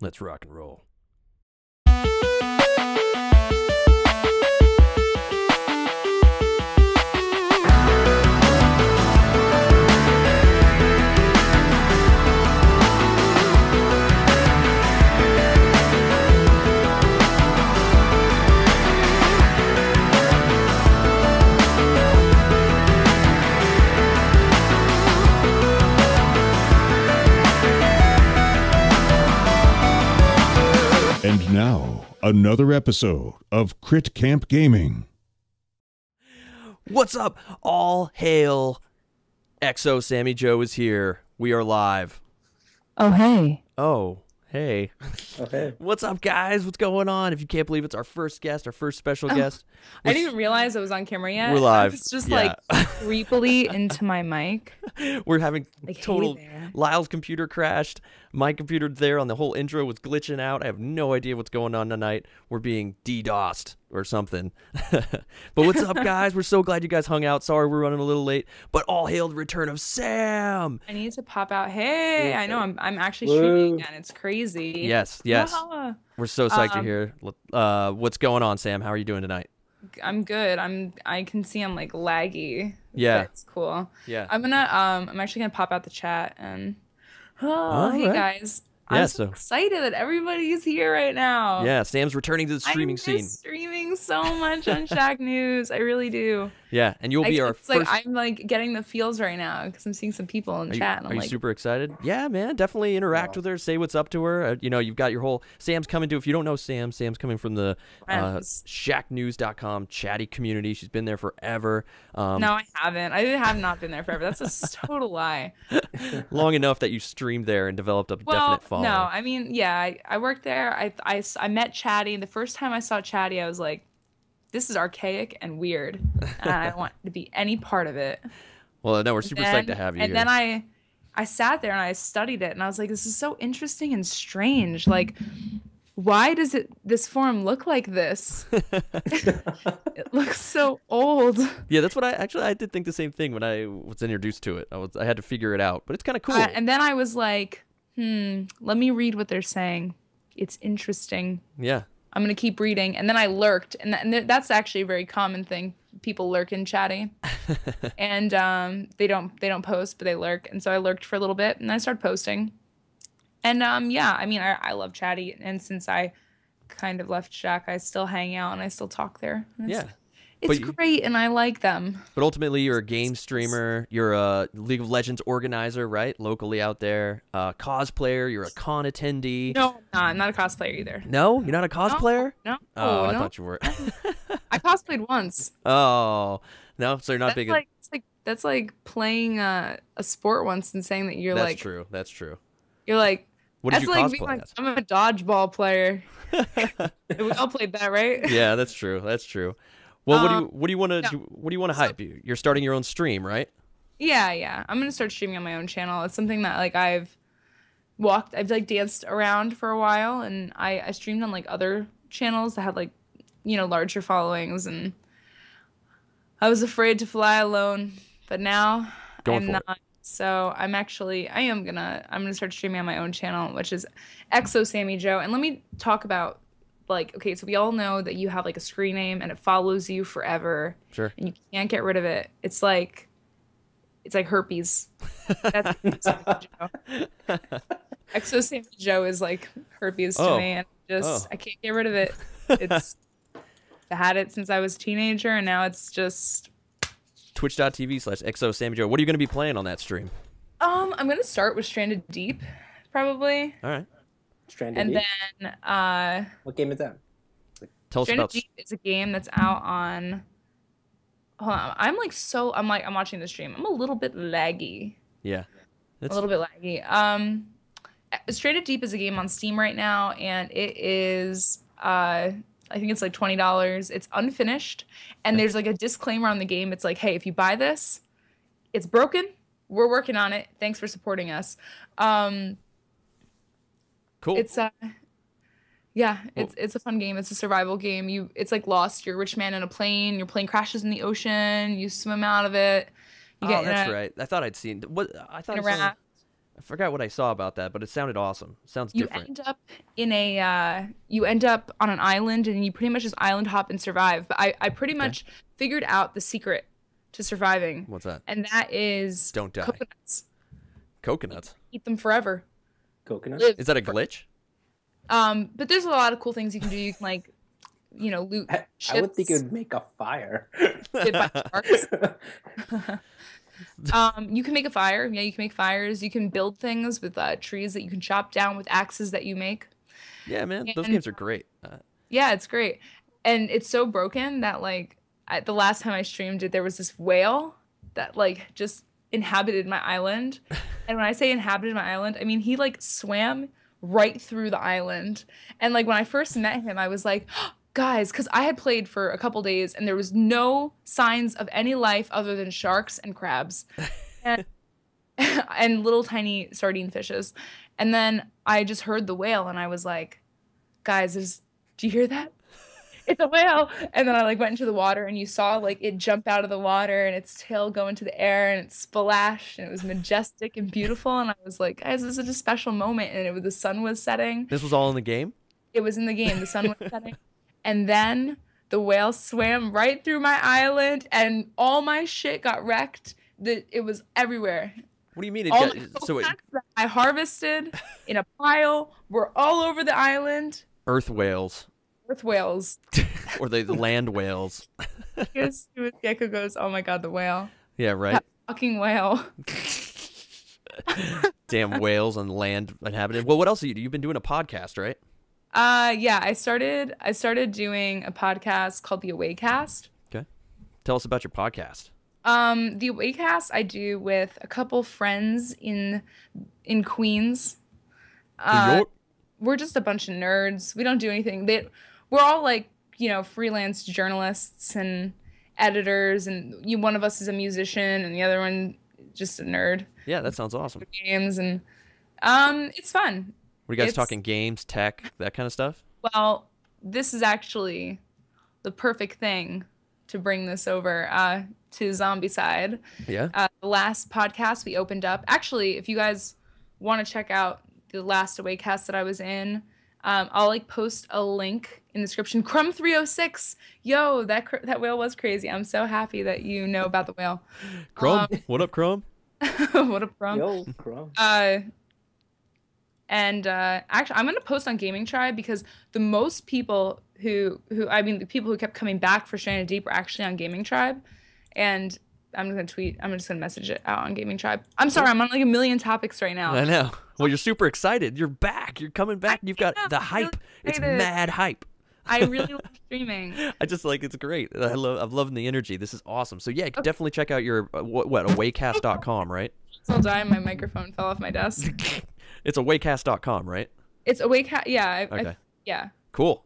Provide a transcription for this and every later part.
Let's rock and roll. Now, another episode of Crit Camp Gaming. What's up? All hail. Exo Sammy Joe is here. We are live. Oh, hey. Oh, hey. Oh, okay. What's up, guys? What's going on? If you can't believe it's our first guest, our first special Oh, guest. I didn't even realize it was on camera yet. We're live. It's just Yeah. like creepily into my mic. We're having Like, total. there. Lyle's computer crashed. My computer there on the whole intro was glitching out. I have no idea what's going on tonight. We're being DDoSed or something. but what's up, guys? We're so glad you guys hung out. Sorry we're running a little late, but all hail the return of Sam. I need to pop out. Hey, I know I'm I'm actually Woo. streaming again. It's crazy. Yes, yes. Ah, We're so psyched Um, you're here. Uh, what's going on, Sam? How are you doing tonight? I'm good. I'm I can see I'm like laggy. Yeah. That's cool. Yeah. I'm gonna um I'm actually gonna pop out the chat and oh hey Alright. guys. Yeah, I'm so, so- excited that everybody's here right now. Yeah, Sam's returning to the streaming scene. I miss scene. streaming so much on Shack News. I really do. Yeah, and you'll be I, our it's first. like I'm like getting the feels right now because I'm seeing some people in Are you, chat and are I'm you like, super excited? Yeah, man. Definitely interact Wow. with her. Say what's up to her. Uh, you know, you've got your whole Sam's coming to. If you don't know Sam, Sam's coming from the uh, ShackNews.com chatty community. She's been there forever. Um, no, I haven't. I have not been there forever. That's a total lie. long enough that you streamed there and developed a Well, definite following. no, I mean, yeah, I, I worked there. I, I I met Chatty. The first time I saw Chatty, I was like, this is archaic and weird, and I don't want to be any part of it. Well, no, we're super psyched to have you And here. then I, I sat there and I studied it, and I was like, this is so interesting and strange. Like, why does it this form look like this? it looks so old. yeah, that's what I actually I did think the same thing when I was introduced to it. I was I had to figure it out, but it's kind of cool. Uh, and then I was like, hmm, let me read what they're saying. It's interesting. yeah. I'm gonna keep reading, and then I lurked, and, th- and th- that's actually a very common thing. People lurk in chatty, and um, they don't they don't post, but they lurk, and so I lurked for a little bit, and I started posting, and um, yeah, I mean, I, I love chatty, and since I kind of left Shack, I still hang out and I still talk there. Yeah. It's But great, and I like them. But ultimately, you're a game streamer. You're a League of Legends organizer, right? Locally out there. Uh, cosplayer. You're a con attendee. No, I'm not, I'm not a cosplayer either. No, you're not a cosplayer. No, Oh, I thought you were. I cosplayed once. oh, no. So you're not That's big. like it's like that's like playing uh, a sport once and saying that you're That's like That's true. That's true. you're like What did that's you like cosplay being like as? I'm a dodgeball player. we all played that, right? yeah, that's true. That's true. Well, what do you Um, what do you want to no. What do you want to So- hype? You you're starting your own stream, right? Yeah, yeah. I'm gonna start streaming on my own channel. It's something that like I've walked, I've like danced around for a while, and I I streamed on like other channels that had like you know larger followings, and I was afraid to fly alone, but now Going I'm for it. not. So I'm actually I am gonna I'm gonna start streaming on my own channel, which is Exo Sammy Joe. And let me talk about like okay, so we all know that you have like a screen name and it follows you forever Sure. and you can't get rid of it. It's like it's like herpes. That's Exo Joe. Exo Sammy Joe is like herpes to Oh. me, and just Oh. I can't get rid of it. It's I had it since I was a teenager, and now it's just. Twitch.tv slash exo Sammy Joe. What are you going to be playing on that stream? Um, I'm gonna start with Stranded Deep, probably, All right. Stranded and Deep? then uh, What game is that? Tell us Stranded about. Deep is a game that's out on. Hold on, I'm like so I'm like I'm watching the stream. I'm a little bit laggy. Yeah. a little bit laggy. Um, Stranded Deep is a game on Steam right now, and it is uh, I think it's like twenty dollars. It's unfinished, and there's like a disclaimer on the game. It's like, hey, if you buy this, it's broken. We're working on it. Thanks for supporting us. Um, cool. it's uh, yeah, it's it's a fun game. It's a survival game. You, it's like Lost. You're a rich man in a plane. Your plane crashes in the ocean. You swim out of it. You oh, get that's a- right. I thought I'd seen. What I thought I saw. I forgot what I saw about that, but it sounded awesome. Sounds you different. end up in a uh, you end up on an island and you pretty much just island hop and survive but i, I pretty much figured out the secret to surviving What's that? and that is Don't die. coconuts Coconuts. eat them forever Coconut. live Is that a glitch? um but there's a lot of cool things you can do you can like you know loot I, I would think it would make a fire. hit by sharks. um you can make a fire yeah you can make fires you can build things with uh, trees that you can chop down with axes that you make Yeah, man. Those games are great. Uh, Yeah, it's great. And it's so broken that like I, the last time I streamed it, there was this whale that like just inhabited my island. And when I say inhabited my island, I mean he like swam right through the island. And like when I first met him, I was like, guys, because I had played for a couple days and there was no signs of any life other than sharks and crabs. And and little tiny sardine fishes. And then I just heard the whale and I was like, guys, is do you hear that? It's a whale. And then I like went into the water and you saw like it jump out of the water and its tail go into the air and it splashed and it was majestic and beautiful. And I was like, guys, this is a special moment. And it was the sun was setting. this was all in the game. It was in the game. The sun was setting. And then the whale swam right through my island and all my shit got wrecked. The, it was everywhere. What do you mean? It All got, my so it, that I harvested in a pile were all over the island. Earth whales Earth whales. or the, land whales? Yes, Gecko goes, "Oh my god, the whale! Yeah, right. That fucking whale!" Damn whales on land inhabited. Well, what else? Are you, you've been doing a podcast, right? Uh, yeah, I started. I started doing a podcast called the Awaycast. Okay. Tell us about your podcast. Um, the Awaycast I do with a couple friends in in Queens. Uh, York. we're just a bunch of nerds. We don't do anything. They, we're all like you know freelance journalists and editors, and you, one of us is a musician, and the other one just a nerd. Yeah, that sounds awesome. Games and um, it's fun. Are you guys It's- talking? Games, tech, that kind of stuff. Well, this is actually the perfect thing to bring this over uh, to Zombicide. Yeah. Uh, the last podcast we opened up. Actually, if you guys want to check out the last Awaycast that I was in, um, I'll like post a link in the description. Crumb three hundred six. Yo, that cr- that whale was crazy. I'm so happy that you know about the whale. Chrome. um, what up, Chrome? what up, crumb. Yo, Chrome. Uh, and uh, actually, I'm gonna post on Gaming Tribe because the most people who who I mean the people who kept coming back for Stranded Deep were actually on Gaming Tribe, and I'm just gonna tweet. I'm just gonna message it out on Gaming Tribe. I'm sorry, I'm on like a million topics right now. I know. Well, you're super excited. You're back. You're coming back. You've got the hype. It's mad hype. I really love streaming. I just like it's great. I love I'm loving the energy. This is awesome. So yeah, definitely check out your uh, what, what awaycast.com, right? I'll die. My microphone fell off my desk. It's awaycast.com, right? It's awaycast. Yeah. I, I- Okay. yeah. Cool.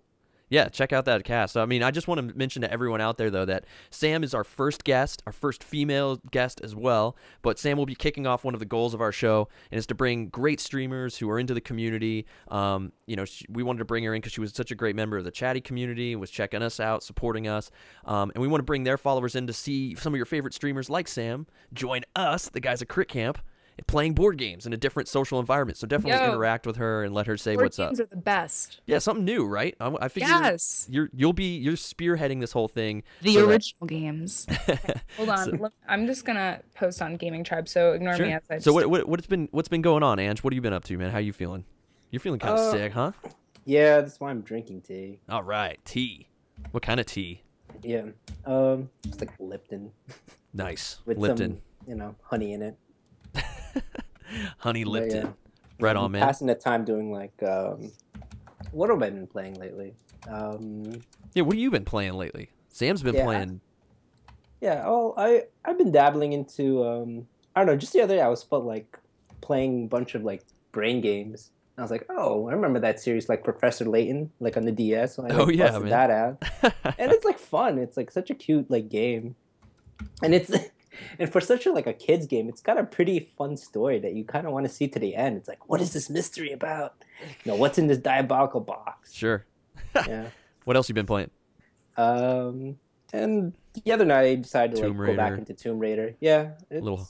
Yeah, check out that cast. I mean, I just want to mention to everyone out there though that Sam is our first guest, our first female guest as well. But Sam will be kicking off one of the goals of our show, and it's to bring great streamers who are into the community. Um, you know, she, we wanted to bring her in because she was such a great member of the chatty community, was checking us out, supporting us, um, and we want to bring their followers in to see some of your favorite streamers like Sam join us, the guys at Crit Camp. Playing board games in a different social environment, so definitely Yo. interact with her and let her say Board what's up. games are the best. Yeah, something new, right? I, I figure Yes. you're you'll be you're spearheading this whole thing. The so that- original games. Hold on. look, I'm just gonna post on Gaming Tribe, so ignore me as I So what, what what's been what's been going on, Ange? What have you been up to, man? How are you feeling? You're feeling kind of Uh, sick, huh? Yeah, that's why I'm drinking tea. All right, tea. What kind of tea? Yeah. Um, it's like Lipton Nice, with Lipton, some, you know, honey in it. Honey Lipton. yeah. Right on, man. Passing the time doing like um, what have I been playing lately? Um, Yeah, what have you been playing lately? Sam's been Yeah, playing. yeah. well, I I've been dabbling into um, I don't know. Just the other day, I was felt like playing a bunch of like brain games. I was like, oh, I remember that series, like Professor Layton, like on the DS. So I Oh, yeah, man. that out. and it's like fun. It's like such a cute like game, and it's and for such a like a kids game, it's got a pretty fun story that you kind of want to see to the end. It's like, what is this mystery about? You know, what's in this diabolical box? sure. Yeah. What else you been playing? Um, and the other night I decided to like go back into Tomb Raider. Yeah, it's, Little-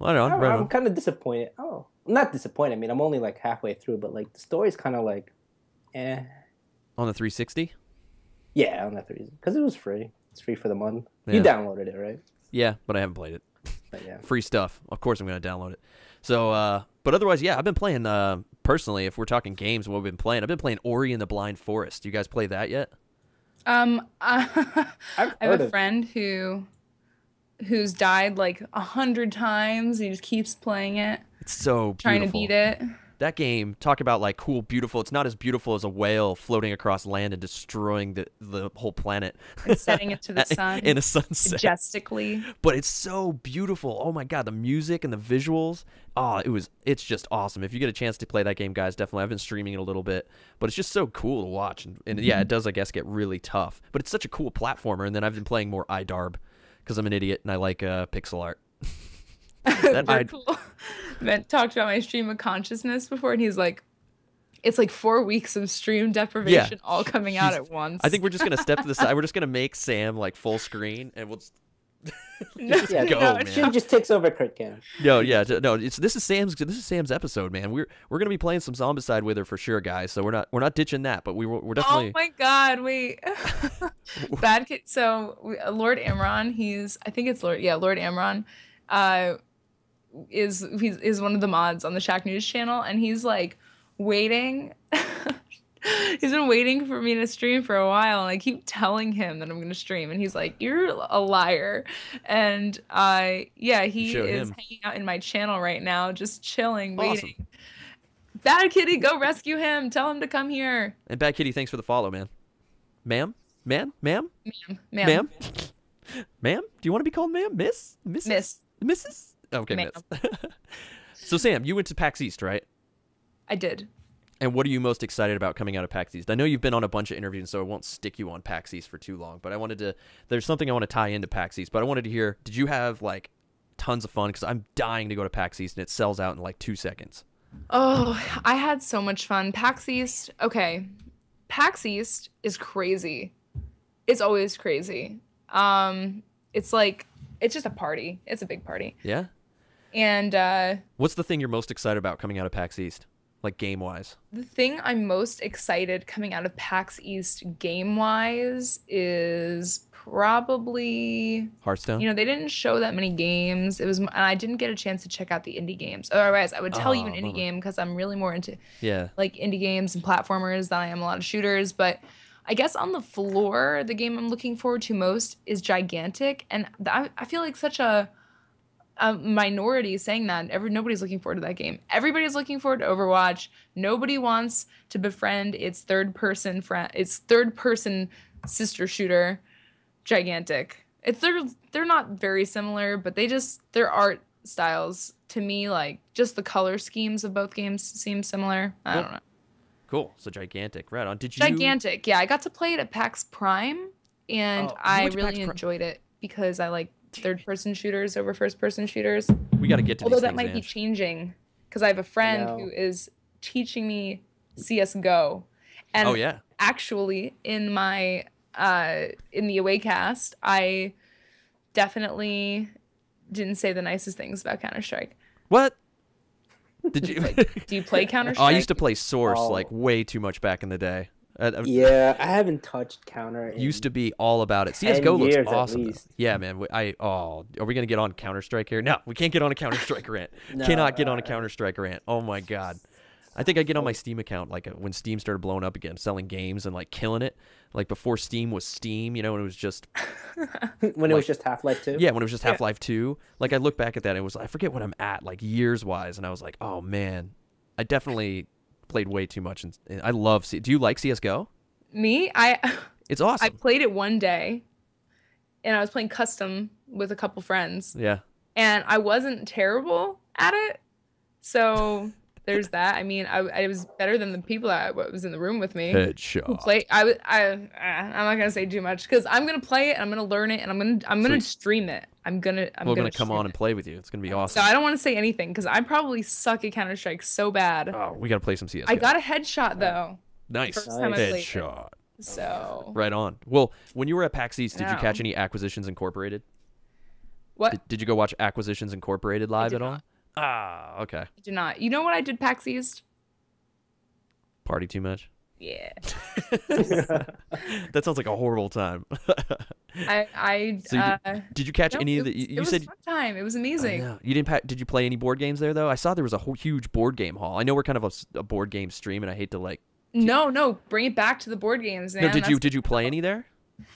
I'm, right I'm kind of disappointed. Oh, I'm not disappointed. I mean, I'm only like halfway through, but like the story's kind of like, eh. On the 360? Yeah, on the 360 because it was free. It's free for the month. You downloaded it, right? Yeah, but I haven't played it. But yeah. Free stuff. Of course I'm going to download it. So, uh, but otherwise, yeah, I've been playing, uh, personally, if we're talking games, what we've been playing, I've been playing Ori and the Blind Forest. Do You guys play that yet? Um, I I've a of- friend who who's died like a hundred times. He just keeps playing it, It's so beautiful. trying to beat it. That game, talk about like cool, beautiful. It's not as beautiful as a whale floating across land and destroying the, the whole planet and setting it to the sun in a sunset. majestically. but it's so beautiful. Oh my god, the music and the visuals. Oh, it was it's just awesome. If you get a chance to play that game, guys, definitely. I've been streaming it a little bit, but it's just so cool to watch. And, and yeah, it does I guess get really tough, but it's such a cool platformer. And then I've been playing more iDarb because I'm an idiot and I like uh, pixel art. Cool. Matt talked about my stream of consciousness before, and he's like, "It's like four weeks of stream deprivation all coming out at once." I think we're just gonna step to the side. We're just gonna make Sam like full screen, and we'll. Just... No, Yeah, go, no, man. She just takes over Crit Camp. No, yeah, no. It's this is Sam's. This is Sam's episode, man. We're we're gonna be playing some Zombicide with her for sure, guys. So we're not we're not ditching that, but we were- we're definitely. Oh my god, wait. Bad kid. So we- Lord Amron, he's I think it's Lord yeah, Lord Amron. uh is he's is one of the mods on the Shack News channel and he's like waiting He's been waiting for me to stream for a while and I keep telling him that I'm going to stream and he's like you're a liar. And uh yeah, he show is him. hanging out in my channel right now just chilling Awesome. waiting. Bad kitty, go rescue him. Tell him to come here. And Bad Kitty, thanks for the follow, man. Ma'am, ma'am, ma'am, Ma'am. ma'am, ma'am. Do you want to be called ma'am, miss, Mrs.? Miss. Mrs. Okay, miss. so Sam, you went to PAX East, right? I did. And what are you most excited about coming out of PAX East? I know you've been on a bunch of interviews, so I won't stick you on PAX East for too long. But I wanted to. There's something I want to tie into PAX East, but I wanted to hear. Did you have like tons of fun? Because I'm dying to go to PAX East, and it sells out in like two seconds. Oh, I had so much fun. PAX East. Okay. PAX East is crazy. It's always crazy. Um, it's like it's just a party. It's a big party. Yeah. And uh What's the thing you're most excited about coming out of PAX East, like game wise? the thing I'm most excited coming out of PAX East game wise is probably Hearthstone. you know they didn't show that many games. It was and I didn't get a chance to check out the indie games. Otherwise, I would tell you Oh, an indie game because I'm really more into yeah. like indie games and platformers than I am a lot of shooters. But I guess on the floor, the game I'm looking forward to most is Gigantic, and I, I feel like such a a minority saying that. Every nobody's looking forward to that game. Everybody's looking forward to Overwatch. Nobody wants to befriend its third person friend. Its third person sister shooter, Gigantic. It's they're they're not very similar, but they just their art styles to me like just the color schemes of both games seem similar. I Cool. don't know. Cool. So gigantic. Right on. Did you? Gigantic. Yeah, I got to play it at PAX Prime and Oh, I really enjoyed it because I like third person shooters over first person shooters. We got to get to Although these that things, might be changing because I have a friend know. who is teaching me CS:GO. And Oh yeah. actually in my uh in the away cast, I definitely didn't say the nicest things about Counter-Strike. What? Did you? Do you play oh, Counter-Strike? I used to play Source Oh. like way too much back in the day. I, I Yeah, I haven't touched counter. Used to be all about it. CS:GO looks awesome. Yeah, man. I oh, are we gonna get on Counter Strike here? No, we can't get on a Counter Strike rant. No, Cannot get on a uh, Counter Strike rant. Oh my god. I think I get on my Steam account like uh, when Steam started blowing up again, selling games and like killing it. Like before Steam was Steam, you know, and it was just when it was just Half Life Two. yeah, when it was just Yeah. Half Life Two. Like I look back at that, and it was I forget what I'm at like years wise, and I was like, oh man, I definitely played way too much. And, and I love. C- Do you like CS:GO? Me? I It's awesome. I played it one day and I was playing custom with a couple friends yeah. and I wasn't terrible at it. So there's that. I mean, I, I was better than the people that was in the room with me who Headshot. play. I was. I. uh, I'm not gonna say too much because I'm gonna play it and I'm gonna learn it and I'm gonna. I'm gonna stream it. I'm gonna. I'm We're gonna, gonna come stream on and play with you. It's gonna be awesome. So awesome. I don't want to say anything because I probably suck at Counter Strike so bad. Oh, we gotta play some CS. I got a headshot though. nice first time I headshot. So Right on. Well, when you were at PAX East, did you catch any Acquisitions Incorporated? what? Did, did you go watch Acquisitions Incorporated live did at all? not. Ah, okay. I do not. You know what I did PAX East? Party too much. Yeah. that sounds like a horrible time. I I So you- uh, Did you catch no, any of the? was- You, it you was said fun time. It was amazing. you didn't. Pa- did you play any board games there though? I saw there was a whole huge board game hall. I know we're kind of a board game stream, and I hate to like. No, no, bring it back to the board games, man. no, did you did you play any there?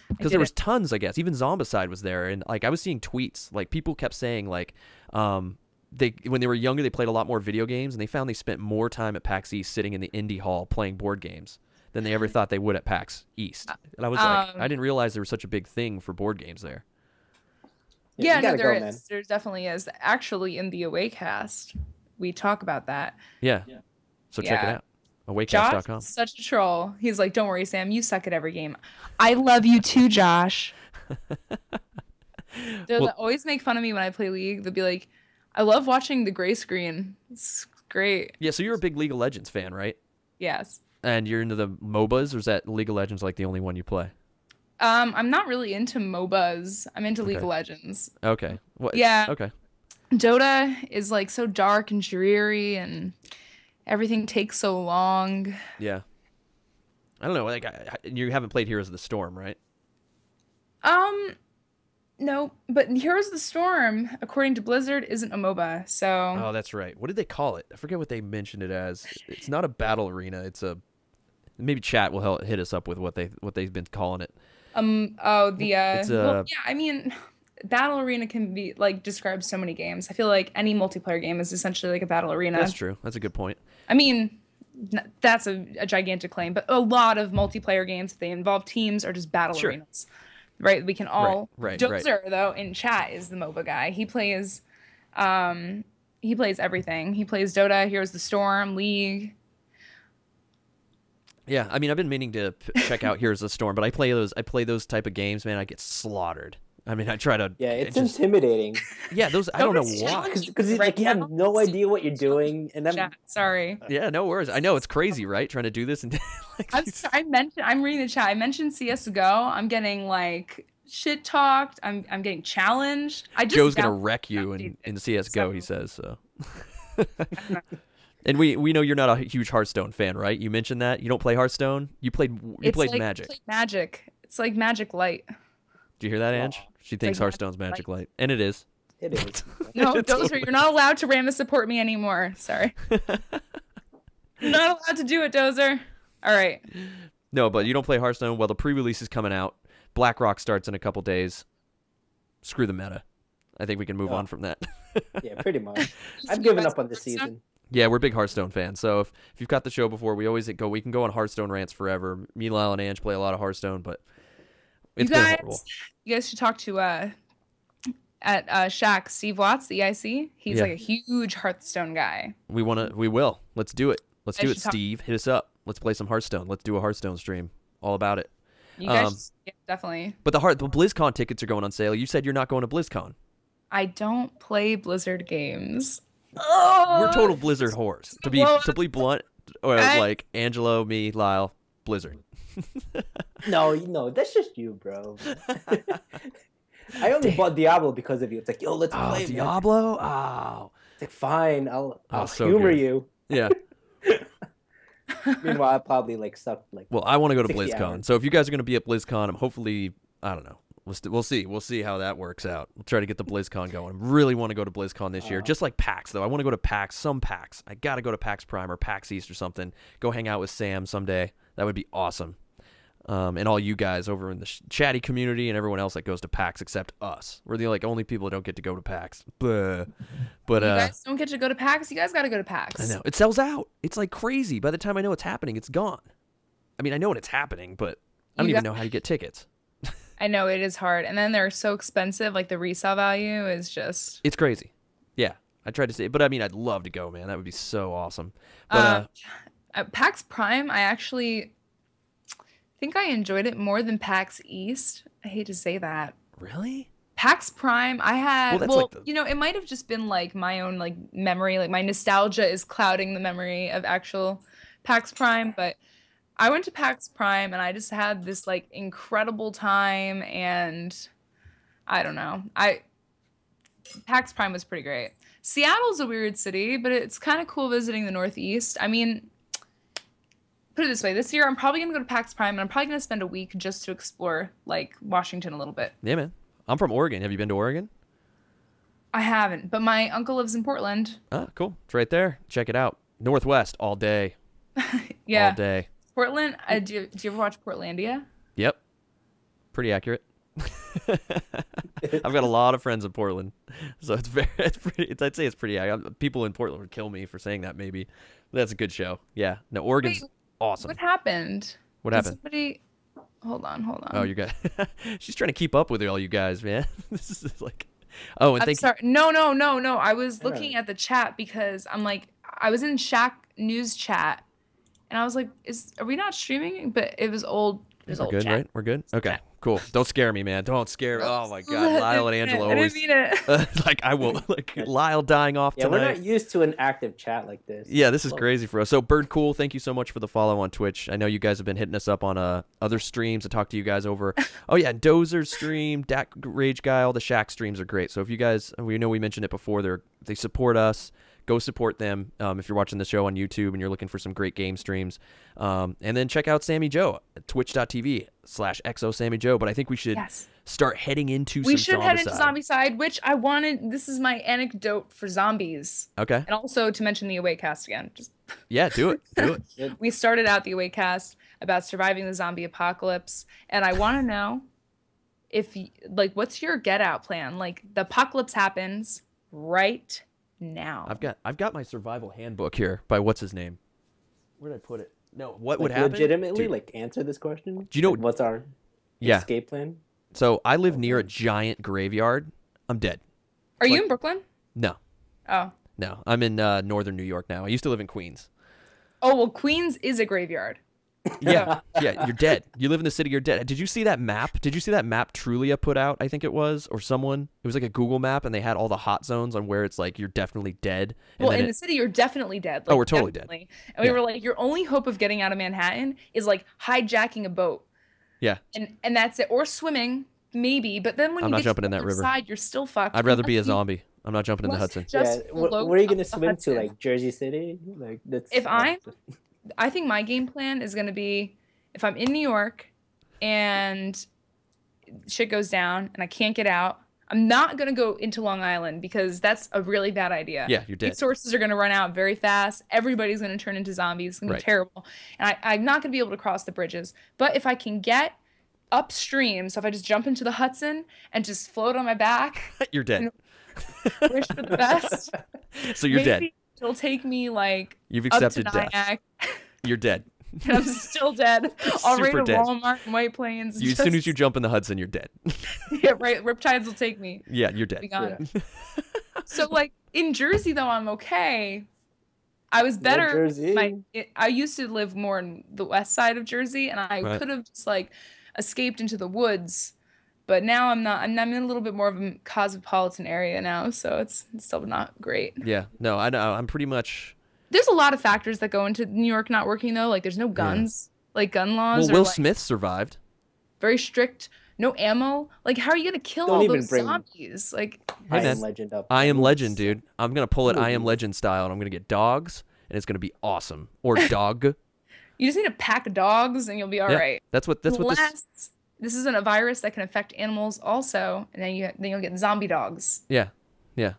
Because there was tons, I guess. Even Zombicide was there, and like I was seeing tweets, like people kept saying like, um, they when they were younger they played a lot more video games, and they found they spent more time at PAX East sitting in the indie hall playing board games than they ever thought they would at PAX East. And I was like, Um, I didn't realize there was such a big thing for board games there. Yeah, you no, gotta there is. go, man. There definitely is. Actually, in the Awaycast, we talk about that. Yeah. So check it Yeah. out. Josh, such a troll. He's like, "Don't worry, Sam. You suck at every game. I love you too, Josh." They'll Well- always make fun of me when I play League. They'll be like, "I love watching the gray screen. It's great." Yeah, so you're a big League of Legends fan, right? Yes. And you're into the MOBAs, or is that League of Legends like the only one you play? Um, I'm not really into MOBAs. I'm into League of Legends. Okay. What? Yeah. Okay. Dota is like so dark and dreary, and everything takes so long. Yeah. I don't know. Like, I, I- you haven't played Heroes of the Storm, right? Um, no, but Heroes of the Storm, according to Blizzard, isn't a MOBA. So Oh, that's right. What did they call it? I forget what they mentioned it as. It's not a battle arena. It's a maybe chat will help hit us up with what they what they've been calling it. um, oh the uh, It's, well, yeah, I mean, battle arena can be like describe so many games. I feel like any multiplayer game is essentially like a battle arena. That's true. That's a good point. I mean, that's a, a gigantic claim, but a lot of multiplayer games, if they involve teams, are just battle Sure. arenas. Right? We can all. right, right. Dozer, though, in chat is the MOBA guy. He plays, um, he plays everything. He plays Dota, Heroes the Storm, League. Yeah, I mean, I've been meaning to p- check out Heroes the Storm, but I play those. I play those type of games, man. I get slaughtered. I mean, I try to. Yeah, it it's just, intimidating yeah, those. I don't know why. because you like you have no idea what you're doing, and then Chat, sorry. Yeah, no worries. I know it's crazy, right? Trying to do this and like, I'm, s- I mentioned. I'm reading the chat. I mentioned CS:GO. I'm getting like shit talked. I'm I'm getting challenged. I just Joe's gonna wreck you in, in CS:GO. He says so. and we we know you're not a huge Hearthstone fan, right? You mentioned that you don't play Hearthstone. You played you It's played like, Magic. It's like magic. It's like Magic Light. Do you hear that, Ange? She thinks like Hearthstone's Magic Light, and it is. it is. No, It's Dozer, you're not allowed to ram Rama support me anymore. Sorry. you're not allowed to do it, Dozer. All right. No, but you don't play Hearthstone. Well, the pre-release is coming out. BlackRock starts in a couple days. Screw the meta. I think we can move Yeah. on from that. yeah, pretty much. I've given up on this season. Yeah, we're big Hearthstone fans. So if, if you've got the show before, we always go. We can go on Hearthstone rants forever. Me, Lyle, and Ange play a lot of Hearthstone, but You it's been guys, horrible. you guys should talk to uh at uh Shack Steve Watts, the EIC. He's Yeah. like a huge Hearthstone guy. We want to. We will. Let's do it. Let's do it, talk- Steve. Hit us up. Let's play some Hearthstone. Let's do a Hearthstone stream. All about it. You guys Um, should- yeah, definitely. But the heart, the BlizzCon tickets are going on sale. You said you're not going to BlizzCon. I don't play Blizzard games. Oh, We're total Blizzard whores. To be to be blunt, or I- like Angelo, me, Lyle, Blizzard. No, no, that's just you, bro. I only bought Diablo because of you. It's like, yo, let's Oh, play. man. Diablo. Oh, It's like, fine, I'll, Oh, I'll so humor good. you. yeah. Meanwhile, I probably like suck like. Well, I want to go to BlizzCon. hours. So if you guys are going to be at BlizzCon, I'm hopefully I don't know. We'll, st- we'll see. We'll see how that works out. We'll try to get the BlizzCon going. Really want to go to BlizzCon this year, Uh-huh. just like PAX though. I want to go to PAX, some PAX. I got to go to PAX Prime or PAX East or something. Go hang out with Sam someday. That would be awesome. Um, and all you guys over in the sh- chatty community and everyone else that goes to PAX except us. We're the like only people that don't get to go to PAX. Blah. But you uh, guys don't get to go to PAX. You guys got to go to PAX. I know it sells out. It's like crazy. By the time I know it's happening, it's gone. I mean, I know when it's happening, but I don't You even know how to get tickets. I know it is hard, and then they're so expensive. Like the resale value is just. It's crazy. Yeah, I tried to say, but I mean, I'd love to go, man. That would be so awesome. But uh, Uh, PAX Prime, I actually think I enjoyed it more than PAX East. I hate to say that. really, PAX Prime, I had Well, well, like the- you know, it might have just been like my own like memory, like my nostalgia is clouding the memory of actual PAX Prime, but I went to PAX Prime and I just had this like incredible time and I don't know. I PAX Prime was pretty great. Seattle's a weird city, but it's kind of cool visiting the Northeast. I mean, put it this way: this year I'm probably gonna go to PAX Prime, and I'm probably gonna spend a week just to explore like Washington a little bit. Yeah, man. I'm from Oregon. Have you been to Oregon? I haven't, but my uncle lives in Portland. Ah, cool. It's right there. Check it out. Northwest all day. Yeah, All day. Portland. Uh, do, you, do you ever watch Portlandia? Yep. Pretty accurate. I've got a lot of friends in Portland, so it's very, it's pretty. It's, I'd say it's pretty. I, people in Portland would kill me for saying that. Maybe that's a good show. Yeah. No, Oregon's Wait, awesome. What happened? What Did happened? Somebody, hold on, hold on. Oh, you guys. She's trying to keep up with all you guys, man. this is like. Oh, and I'm thank sorry. No, no, no, no. I was Yeah. looking at the chat because I'm like, I was in Shack news chat, and I was like, "Is are we not streaming?" But it was old. It was We're old good, chat. right? We're good. Okay, cool. Don't scare me, man. Don't scare. Me. Oh my God, Lyle and didn't mean it. Angela I always. didn't mean it. like I will like Lyle dying off Yeah, tonight. we're not used to an active chat like this. Yeah, this is Well, crazy for us. So Bird Cool, thank you so much for the follow on Twitch. I know you guys have been hitting us up on uh other streams. I talked to you guys over. Oh yeah, Dozer stream, Dak Rage Guy, all the Shack streams are great. So if you guys, we know we mentioned it before, they're they support us. Go support them um, if you're watching the show on YouTube and you're looking for some great game streams. Um, and then check out Sammy Joe at twitch.tv slash exo Sammy Joe. But I think we should Yes. start heading into We should head into Zombie Side, which I wanted. This is my anecdote for zombies, Okay. and also to mention the Away cast again. Just Yeah, do it. Do it. we started out the Away cast about surviving the zombie apocalypse, and I want to know if like what's your get out plan? Like the apocalypse happens right now. I've got I've got my survival handbook here by what's his name. Where did I put it? No, what would happen? legitimately, Dude, like answer this question. Do you know- Like, what's our yeah. escape plan? So I live near a giant graveyard. I'm dead. Are you in Brooklyn? No, Oh. no. I'm in uh, northern New York now. I used to live in Queens. Oh well, Queens is a graveyard. Yeah, yeah. You're dead. You live in the city. You're dead. Did you see that map? Did you see that map Trulia put out? I think it was, or someone. It was like a Google map, and they had all the hot zones on where it's like you're definitely dead. And Well, in it- the city, you're definitely dead. Oh, we're totally dead. And we Yeah. were like, your only hope of getting out of Manhattan is like hijacking a boat, yeah. and and that's it, or swimming maybe. But then when I'm you not get jumping to in that river. Side, you're still fucked. I'd rather be a zombie. I'm not jumping in the Hudson. Just yeah, wh- float where are you gonna up the swim to? Like Jersey City? Like that's. If uh, I- think my game plan is gonna be if I'm in New York and shit goes down and I can't get out, I'm not gonna go into Long Island because that's a really bad idea. Yeah, you're dead. Resources are gonna run out very fast. Everybody's gonna turn into zombies. It's gonna Right. be terrible. And I, I'm not gonna be able to cross the bridges. But if I can get upstream, so if I just jump into the Hudson and just float on my back, you're dead. wish for the best. So you're dead. Maybe It'll take me like You've up to accepted death. Nyack. You're dead. and I'm still dead. I'll Super raid a dead. Walmart in White Plains. and You, as soon as you jump in the Hudson, you're dead. yeah, right. Riptides will take me. yeah, you're dead. Be gone. So like in Jersey though, I'm okay. I was better. Jersey. My, it, I used to live more in the west side of Jersey, and I Right. could have just like escaped into the woods. But now I'm not. I'm, I'm in a little bit more of a cosmopolitan area now, so it's, it's still not great. Yeah, no, I know. I'm pretty much. There's a lot of factors that go into New York not working though. Like there's no guns. Like gun laws Well, are Will like, Smith survived. very strict. No ammo. Like how are you gonna kill Don't all those bring- zombies? Like I man. am legend up. I am Legend, dude. I'm gonna pull it. I am Legend style, and I'm gonna get dogs, and it's gonna be awesome. Or dog. you just need a pack of dogs and you'll be all Yeah, right. That's what. That's what this. Unless this isn't a virus that can affect animals also, and then you then you'll get zombie dogs. Yeah, yeah.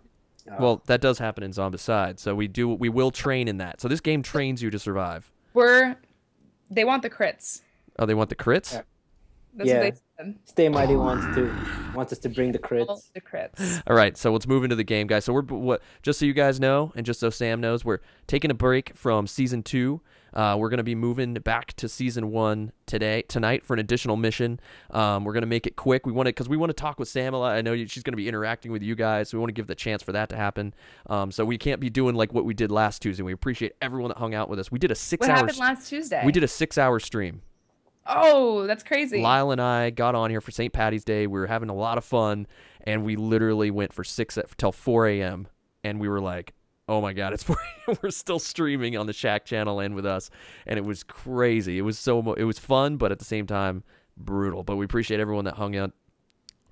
Oh. Well, that does happen in Zombicide, so we do. We will train in that. So this game trains you to survive. We're they want the crits. Oh, they want the crits. Yeah. That's Yeah. what they said. Stay Mighty wants to wants us to bring the All crits. the crits. All right, so let's move into the game, guys. So we're what just so you guys know, and just so Sam knows, we're taking a break from season two. Uh, we're gonna be moving back to season one today, tonight, for an additional mission. Um, we're gonna make it quick. We want to because we want to talk with Sam a lot. I know you- she's gonna be interacting with you guys, so we want to give the chance for that to happen. Um, so we can't be doing like what we did last Tuesday. We appreciate everyone that hung out with us. We did a What six-hour. happened last Tuesday? We did a six-hour stream. Oh, that's crazy. Lyle and I got on here for St. Patty's Day. We were having a lot of fun, and we literally went for six uh, till 4 a.m. And we were like, "Oh my God, it's 4 We're still streaming on the Shack channel and with us, and it was crazy. It was so it was fun, but at the same time brutal. But we appreciate everyone that hung out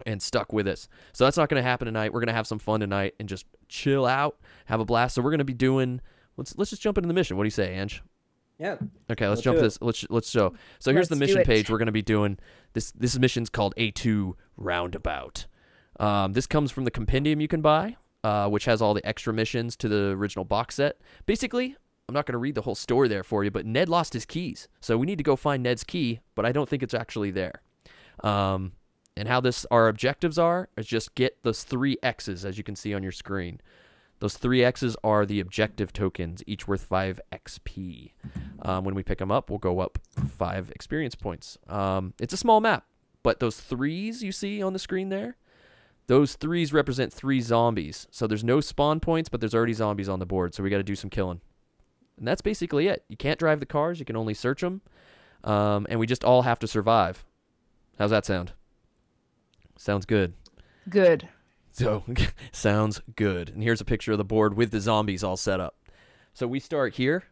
and stuck with us. So that's not going to happen tonight. We're going to have some fun tonight and just chill out, have a blast. So we're going to be doing. Let's let's just jump into the mission. What do you say, Ange? Yeah. Okay, let's Let's jump this. Let's let's show. So here's the Let's do mission page. We're going to be doing this. This mission's called A2 Roundabout. Um, this comes from the compendium you can buy, uh, which has all the extra missions to the original box set. Basically, I'm not going to read the whole story there for you, but Ned lost his keys, so we need to go find Ned's key. But I don't think it's actually there. Um, and how this our objectives are is just get those three X's as you can see on your screen. Those three X's are the objective tokens, each worth 5 XP. Um, when we pick them up, we'll go up 5 experience points. Um, it's a small map, but those threes you see on the screen there, those threes represent three zombies. So there's no spawn points, but there's already zombies on the board, so we got to do some killing. And that's basically it. You can't drive the cars, you can only search them. Um, and we just all have to survive. How's that sound? Sounds good. Good. So sounds good. And here's a picture of the board with the zombies all set up. So we start here.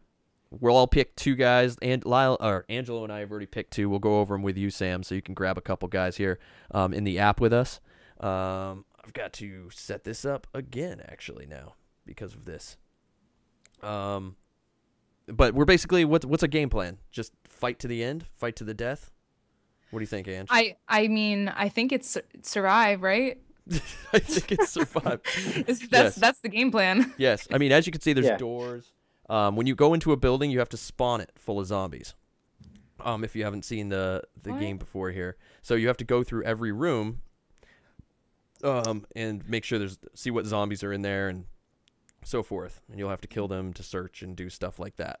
We'll all pick two guys, and Lyle or Angelo and I have already picked two. We'll go over them with you, Sam, so you can grab a couple guys here um, in the app with us. Um, I've got to set this up again, actually now because of this. Um, but we're basically what's what's a game plan? Just fight to the end, fight to the death. What do you think, Ange? I I mean I think it's survive, right? I think it's survive. It's, that's Yes. that's the game plan. Yes, I mean, as you can see, there's Yeah. doors. Um, when you go into a building, you have to spawn it full of zombies. Um, if you haven't seen the the What? game before here, so you have to go through every room. Um, and make sure there's see what zombies are in there and so forth, and you'll have to kill them to search and do stuff like that.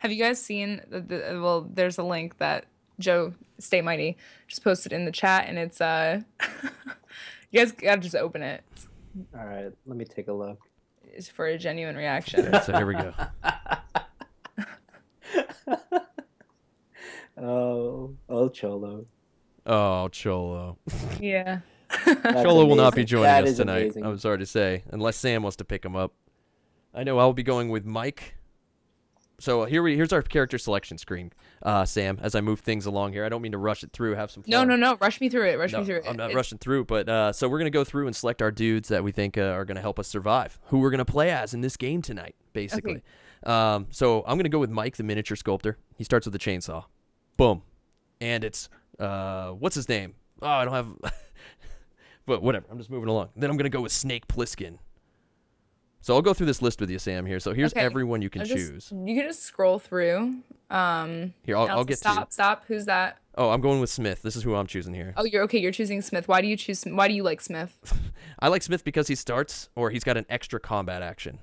Have you guys seen the, the well? There's a link that Joe Stay Mighty just posted in the chat, and it's uh, you guys gotta just open it All right. Let me take a look. It's for a genuine reaction. So here we go. Oh, oh, Cholo. Oh, Cholo. yeah. That's Cholo will not be joining That us tonight. amazing. I'm sorry to say, unless Sam wants to pick him up. I know I'll be going with Mike. So here we here's our character selection screen, uh, Sam. As I move things along here, I don't mean to rush it through. Have some fun. No, no, no. Rush me through it. Rush No, me through it. I'm not It- rushing through, but uh, so we're gonna go through and select our dudes that we think uh, are gonna help us survive. Who we're gonna play as in this game tonight, basically. Um, so I'm gonna go with Mike, the miniature sculptor. He starts with a chainsaw. Boom, and it's uh, what's his name? Oh, I don't have. but whatever. I'm just moving along. Then I'm gonna go with Snake Plissken. So I'll go through this list with you, Sam. Here. So here's Okay. everyone you can just- choose. You can just scroll through. Um, Here, I'll, I'll get stop. to. Stop. Who's that? Oh, I'm going with Smith. This is who I'm choosing here. Oh, you're okay. You're choosing Smith. Why do you choose? Why do you like Smith? I like Smith because he starts, or he's got an extra combat action,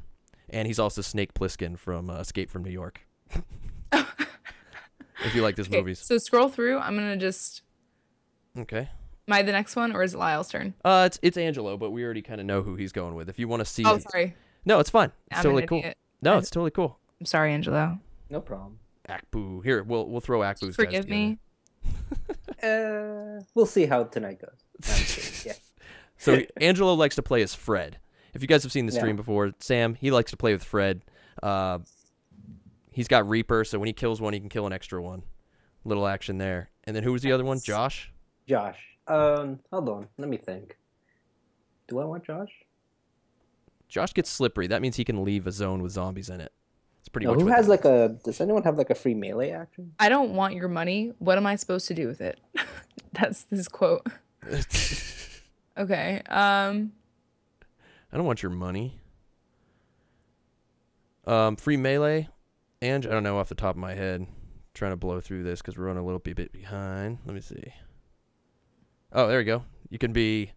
and he's also Snake Plissken from uh, Escape from New York. if you like his Okay, movies, so scroll through. I'm gonna just. okay. Am I the next one, or is it Lyle's turn? Uh, it's it's Angelo, but we already kind of know who he's going with. If you want to see, Oh, sorry. No, it's fine. It's I'm totally an cool. idiot. No, it's totally cool. I'm sorry, Angelo. No problem. Akbu, here we'll we'll throw Akbu's. guys Forgive together. me. Uh, we'll see how tonight goes. No, I'm kidding. yeah. So Angelo likes to play as Fred. If you guys have seen the Yeah. stream before, Sam he likes to play with Fred. Uh, he's got Reaper, so when he kills one, he can kill an extra one. Little action there. And then who was the other one? Josh. Josh. Um, hold on. Let me think. Do I want Josh? Josh gets slippery. That means he can leave a zone with zombies in it. It's pretty No, much. who has that like a? Does anyone have like a free melee action? I don't want your money. What am I supposed to do with it? That's this quote. Okay. Um. I don't want your money. Um, free melee, and I don't know off the top of my head. trying to blow through this because we're running a little bit bit behind. Let me see. Oh, there you go. You can be.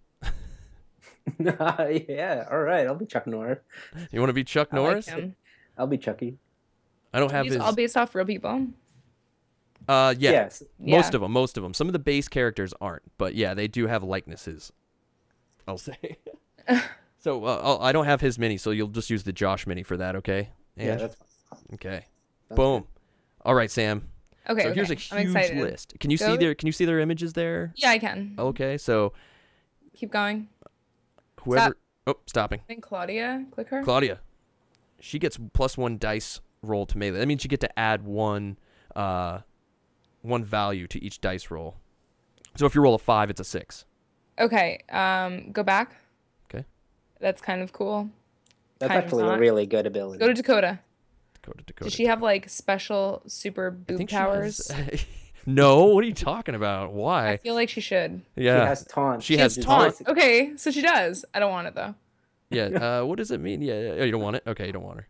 yeah. All right. I'll be Chuck Norris. You want to be Chuck I like Norris? him. I'll be Chucky. I don't have These his. all based off real people. Uh, yeah, Yes. most Yeah. of them. Most of them. Some of the base characters aren't, but yeah, they do have likenesses. I'll say. so uh, I'll, I don't have his mini, so you'll just use the Josh mini for that, okay? Yeah. Ange? That's fine. okay. Sounds Boom. All right, Sam. Okay. so okay. here's a I'm huge list. Can you see their Can you see their images there? Yeah, I can. Okay, so Keep going. Whoever. Oh, stopping. I think Claudia. Click her. Claudia. She gets plus one dice roll to melee. That means you get to add one, uh, one value to each dice roll. So if you roll a five, it's a six. Okay, um, go back. Okay. That's kind of cool. That's Kind actually a really good ability. Go to Dakota. Dakota, Dakota. Does she have like special super I boob think she powers? has- no, what are you talking about? Why? I feel like she should. Yeah. She has taunt. She has She's taunt. Okay, so she does. I don't want it though. yeah. Uh, what does it mean? Yeah, yeah. Oh, you don't want it? Okay, you don't want her.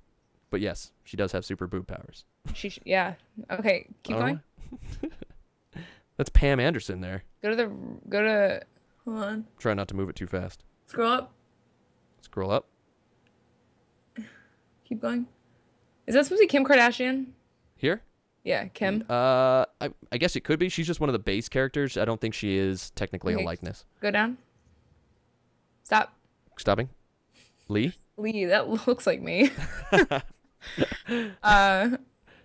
But yes, she does have super boob powers. She sh- yeah. Okay, keep going. That's Pam Anderson there. Go to the go to hold on. Try not to move it too fast. Scroll up. Scroll up. Keep going. Is that supposed to be Kim Kardashian? Here? Yeah, Kim. Uh, I, I guess it could be. She's just one of the base characters. I don't think she is technically Okay. a likeness. Go down. Stop. Stopping. Lee. Lee, that looks like me. uh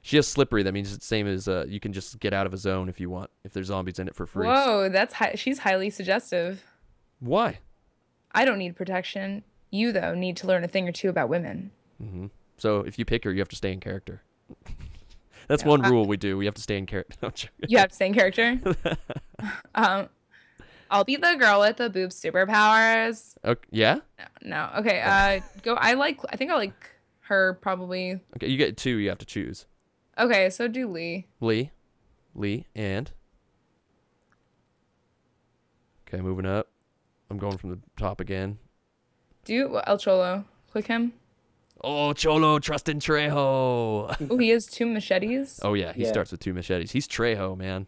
She has slippery. That means it's the same as uh, you can just get out of a zone if you want. If there's zombies in it for free. whoa, that's hi- she's highly suggestive. Why? I don't need protection. You though need to learn a thing or two about women. Mm-hmm. So if you pick her, you have to stay in character. That's No, one rule we do. We have to stay in character. No. You have to stay in character. um I'll be the girl with the boob superpowers. Okay, yeah. No. Okay, uh go I like I think I like her probably. Okay, you get two. You have to choose. Okay, so do Lee. Lee, Lee, and. Okay, moving up. I'm going from the top again. Do El Cholo. Click him. Oh, Cholo, Trustin Trejo. Oh, he has two machetes. oh yeah, he Yeah. starts with two machetes. He's Trejo, man.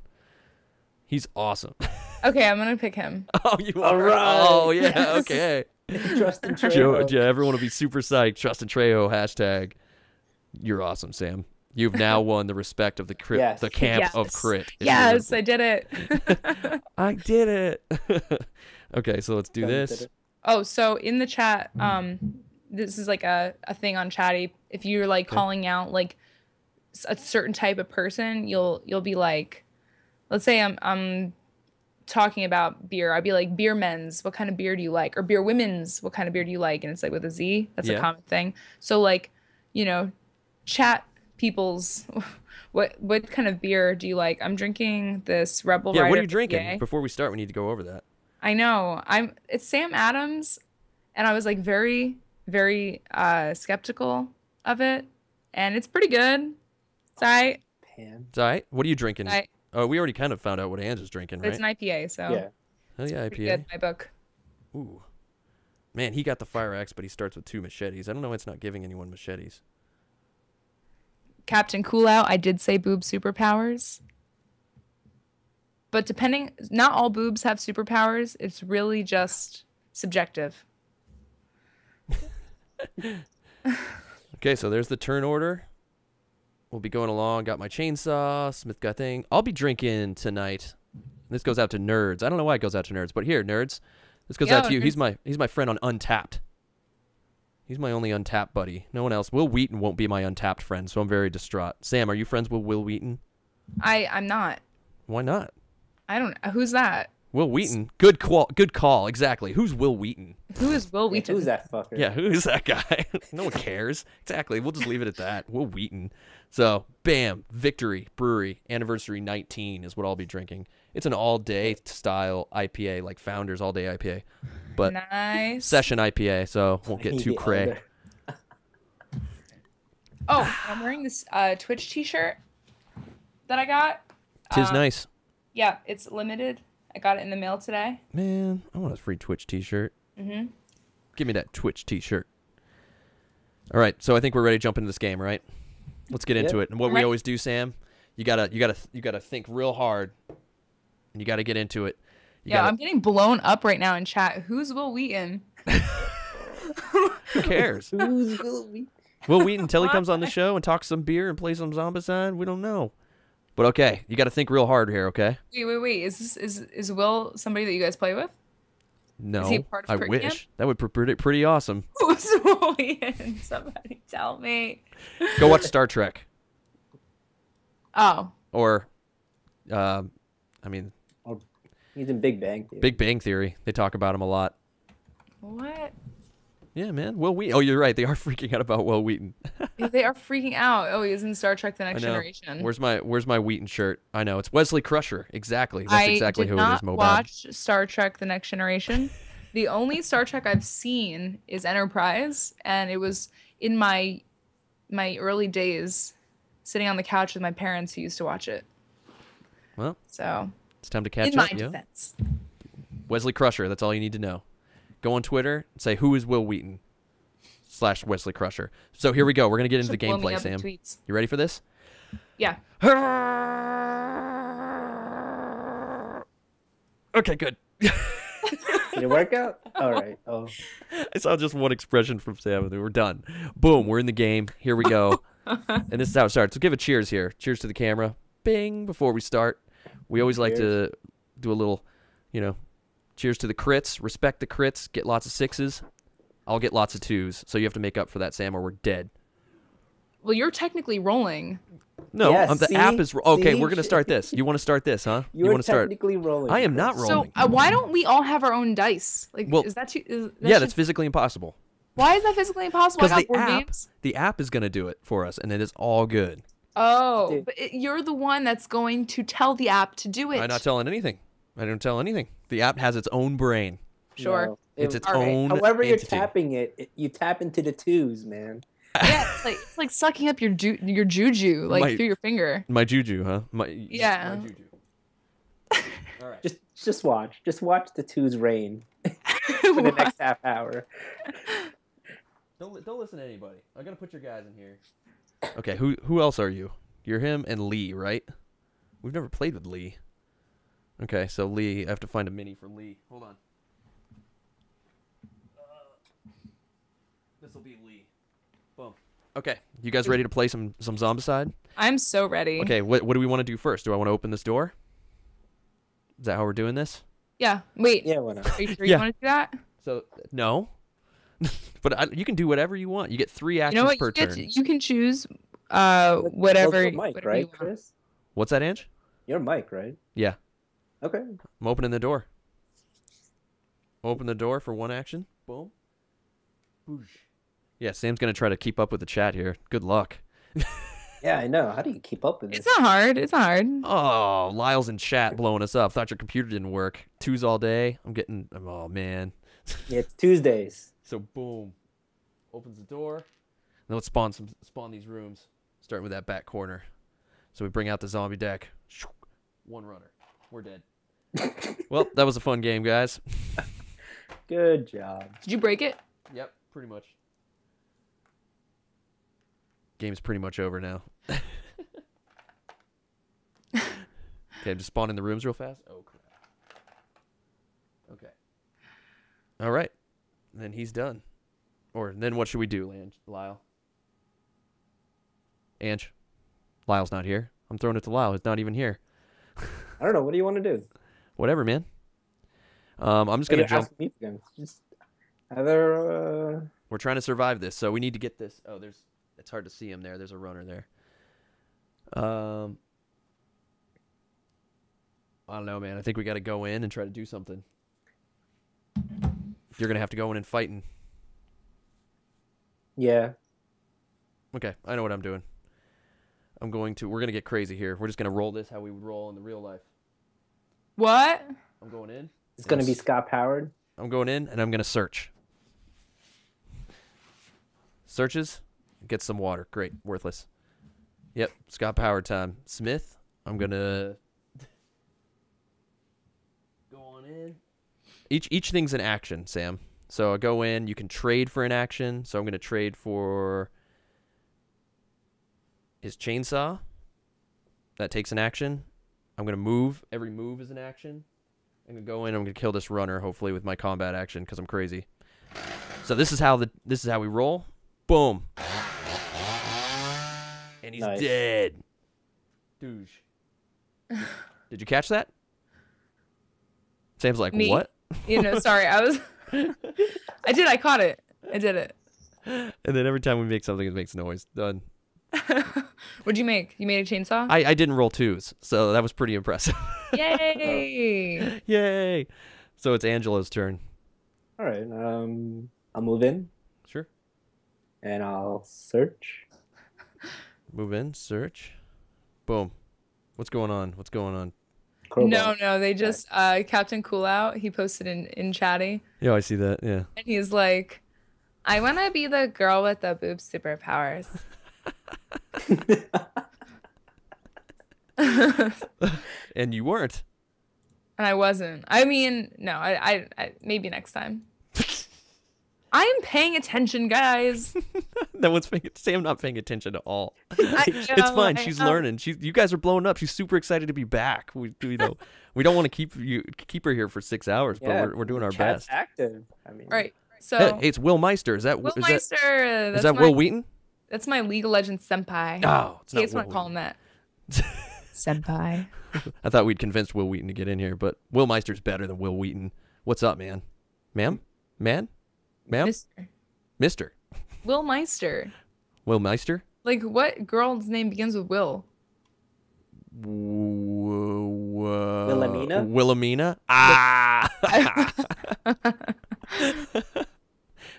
He's awesome. Okay, I'm gonna pick him. oh, you All are. right. Oh yeah. Yes. Okay. Trust and Joe, Trejo. yeah, everyone will be super psyched. Trustin Trejo hashtag. You're awesome, Sam. You've now won the respect of the crit, Yes. the camp of crit. if you're Yes, a- I did it. I did it. okay, so let's do this. oh, so in the chat, um, this is like a, a thing on Chatty. If you're like Okay. calling out like a certain type of person, you'll you'll be like, let's say I'm I'm talking about beer. I'd be like, beer men's, what kind of beer do you like? Or beer women's, what kind of beer do you like? And it's like with a Z. That's Yeah. a common thing. So like, you know, chat people's what what kind of beer do you like? I'm drinking this Rebel Yeah, what are Rider you drinking? Before we start, we need to go over that. I know. I'm it's Sam Adams and I was like very very uh skeptical of it and it's pretty good. It's alright. Pam. It's all right. What are you drinking? I- Oh, we already kind of found out what Ange is drinking, It's an IPA, so Yeah. Oh yeah, IPA. good my book. Ooh, man, he got the fire axe, but he starts with two machetes. I don't know why it's not giving anyone machetes. Captain Cool Out, I did say boob superpowers. But depending not all boobs have superpowers. It's really just subjective. Okay, so there's the turn order. We'll be going along. Got my chainsaw. Smith got thing. I'll be drinking tonight. This goes out to nerds. I don't know why it goes out to nerds, but here, nerds. This goes out to you. He's my he's my friend on Untappd. He's my only Untappd buddy. No one else. Wil Wheaton won't be my Untappd friend, so I'm very distraught. Sam, are you friends with Wil Wheaton? I I'm not. Why not? I don't know. who's that? Wil Wheaton. Good call. Good call. Exactly. Who's Wil Wheaton? Who is Wil Yeah, Wheaton? who's that fucker? Yeah, who is that guy? no one cares. Exactly. We'll just leave it at that. Wil Wheaton. So, bam, Victory Brewery Anniversary 19 is what I'll be drinking. It's an all-day style IPA, like Founders All Day IPA, but nice. session IPA, so won't get too The cray. Oh, I'm wearing this uh, Twitch T-shirt that I got. Tis Uh, nice, Yeah, it's limited. I got it in the mail today. man. I want a free Twitch T-shirt. Mhm. Give me that Twitch T-shirt. All right, so I think we're ready to jump into this game, right? Let's get into it. And what we Right. always do, Sam, you gotta, you gotta, you gotta think real hard, and you gotta get into it. You yeah, gotta- I'm getting blown up right now in chat. Who's Wil Wheaton? Who cares? Who's Wil Wheaton? Wil Wheaton until he comes on the show and talks some beer and plays some Zombicide? We don't know. But okay, you got to think real hard here, okay? Wait, wait, wait. Is this is is Will somebody that you guys play with? No, he a part of I wish Camp? that would be pretty pretty awesome. Who's Wil Wheaton? Somebody tell me. Go watch Star Trek Oh, or, um, I mean, He's in Big Bang Theory. Big Bang Theory. They talk about him a lot. what? Yeah, man. Wil Wheaton. Oh, you're right. They are freaking out about Wil Wheaton. Yeah, they are freaking out. Oh, he's in Star Trek: The Next. Generation. Where's my Where's my Wheaton shirt? I know it's Wesley Crusher. Exactly. That's I exactly who it is. Mobile. watch Star Trek: The Next Generation. the only Star Trek I've seen is Enterprise, and it was in my my early days, sitting on the couch with my parents who used to watch it. Well, So, it's time to catch in my up. Yeah. defense, Wesley Crusher. That's all you need to know. Go on Twitter and say who is Wil Wheaton slash Wesley Crusher. So here we go. We're gonna get into the She'll blow me gameplay, Sam. tweets. You ready for this? Yeah. Okay, good. Did it work out? All right. Oh, I saw just one expression from Sam and we're done. Boom, we're in the game. Here we go. and this is how it starts. So give a cheers here. Cheers to the camera. Bing before we start. We always like to do a little, you know, cheers to the crits. Respect the crits. Get lots of sixes. I'll get lots of twos. So you have to make up for that, Sam, or we're dead. Well, you're technically rolling. No, Yeah, um, the see? app is okay. See? We're gonna start this. You want to start this, huh? you, you want to start? technically rolling. I am not rolling. So uh, why don't we all have our own dice? Like, Well, is that too? Is, that yeah, should- that's physically impossible. why is that physically impossible? Because the board app, games. the app is gonna do it for us, and it is all good. Oh, Dude. but it, you're the one that's going to tell the app to do it. I'm not telling anything. I don't tell anything. The app has its own brain. Sure. No. It's It- its All right. own. However, you're entity. tapping it, it, you tap into the twos, man. yeah, it's like it's like sucking up your ju- your juju like My- through your finger. My juju, huh? My Yeah. My juju. All right. Just, just watch. Just watch the twos reign for the next half hour. Don't don't listen to anybody. I'm gonna put your guys in here. Okay, who who else are you? You're him and Lee, right? We've never played with Lee. Okay, so Lee, I have to find a mini for Lee. Hold on. This will be Lee. Boom. Okay, you guys ready to play some some Zombicide? I'm so ready. Okay, what what do we want to do first? Do I want to open this door? Is that how we're doing this? Yeah. Wait. Yeah, why not? Are you sure Yeah. you want to do that? So no, but I, you can do whatever you want. You get three You actions know what? per You, get turn. to- you can choose uh whatever. your mic, whatever right, you want. Chris? What's that, Ange? Your mic, right? Yeah, Okay. I'm opening the door. Open the door for one action. Boom. Boosh. Yeah, Sam's gonna try to keep up with the chat here. Good luck. Yeah, I know. How do you keep up with It's not hard. It's not hard. Oh, Lyle's in chat blowing us up. Thought your computer didn't work. Twos all day. I'm getting. Oh man. Yeah, it's Tuesdays. So boom, opens the door. Now let's spawn some spawn these rooms, starting with that back corner. So we bring out the zombie deck. One runner. We're dead. Well, that was a fun game, guys. Good job. Did you break it? Yep, pretty much. Game's pretty much over now. okay, I'm just spawning the rooms real fast. Oh crap. Okay. All right. Then he's done. Or then what should we do, Lan- Lyle? Ange. Lyle's not here. I'm throwing it to Lyle. He's not even here. I don't know. What do you want to do? Whatever, man. Um, I'm just gonna jump. me for them. Just either. Uh... We're trying to survive this, so we need to get this. Oh, there's. It's hard to see him there. There's a runner there. Um. I don't know, man. I think we got to go in and try to do something. You're gonna have to go in and fight. fighting. Yeah. Okay, I know what I'm doing. I'm going to. We're gonna get crazy here. We're just gonna roll this how we would roll in the real life. What? I'm going in. It's gonna be Scott Howard. I'm going in and I'm gonna search. Searches, get some water. Great, worthless. Yep, Scott Power time. Smith, I'm gonna go on in. Each each thing's an action, Sam. So I go in. You can trade for an action. So I'm gonna trade for his chainsaw. That takes an action. I'm gonna move. Every move is an action. I'm gonna go in. I'm gonna kill this runner, hopefully with my combat action, because I'm crazy. So this is how the this is how we roll. Boom. And he's Nice. dead. Douche. Did you catch that? Sam's like, Me? what? You know, sorry. I was. I did. I caught it. I did it. And then every time we make something, it makes noise. Done. What'd you make? You made a chainsaw? I, I didn't roll twos, so that was pretty impressive. Yay! Yay! So it's Angela's turn. All right. Um, I'll move in. Sure. And I'll search. Move in, search. Boom. What's going on? What's going on? Crowbar. No, no, they just uh Captain Cool Out, he posted in in chatty Yeah, I see that. Yeah. and he's like I want to be the girl with the boob superpowers. And you weren't. And I wasn't. I mean, no, I, I, I maybe next time. I am paying attention, guys. no one's paying. Sam not paying attention at all. I it's know, fine. I She's know. learning. She, you guys are blowing up. She's super excited to be back. We, we know, we don't want to keep you keep her here for six hours, but we're, we're doing our best. Active. I mean, Right. So, Hey, hey, it's Will Meister. Is that Will is that, Meister. uh, is That's that my, Wil Wheaton? That's my League of Legends senpai. Oh, it's not hates when I Will call him that. senpai. I thought we'd convinced Wil Wheaton to get in here, but Will Meister's better than Wil Wheaton. What's up, man? Ma'am? Man? Ma'am? Mister. Mister? Will Meister. Will Meister? Like, what girl's name begins with Will? Wilhelmina? Wilhelmina? Wilhelmina? Ah!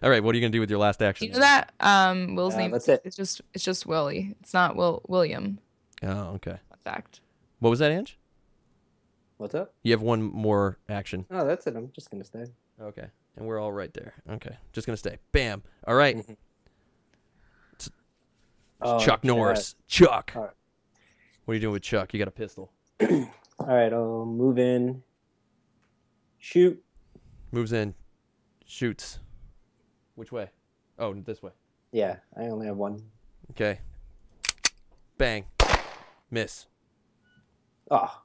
All right, what are you gonna do with your last action? You know that? Um, Will's Uh, name. that's it. It's just, it's just Willie. It's not Will William. Oh, okay. Fun fact. What was that, Ange? What's up? You have one more action. Oh, that's it. I'm just gonna stay. Okay. And we're all right there. Okay. Just gonna stay. Bam. All right. Mhm. Oh, Chuck chat. Norris. Chuck. All right. What are you doing with Chuck? You got a pistol. All right, I'll move in. Shoot. Moves in. Shoots. Which way? Oh, this way. Yeah, I only have one. Okay. Bang. Miss. Oh,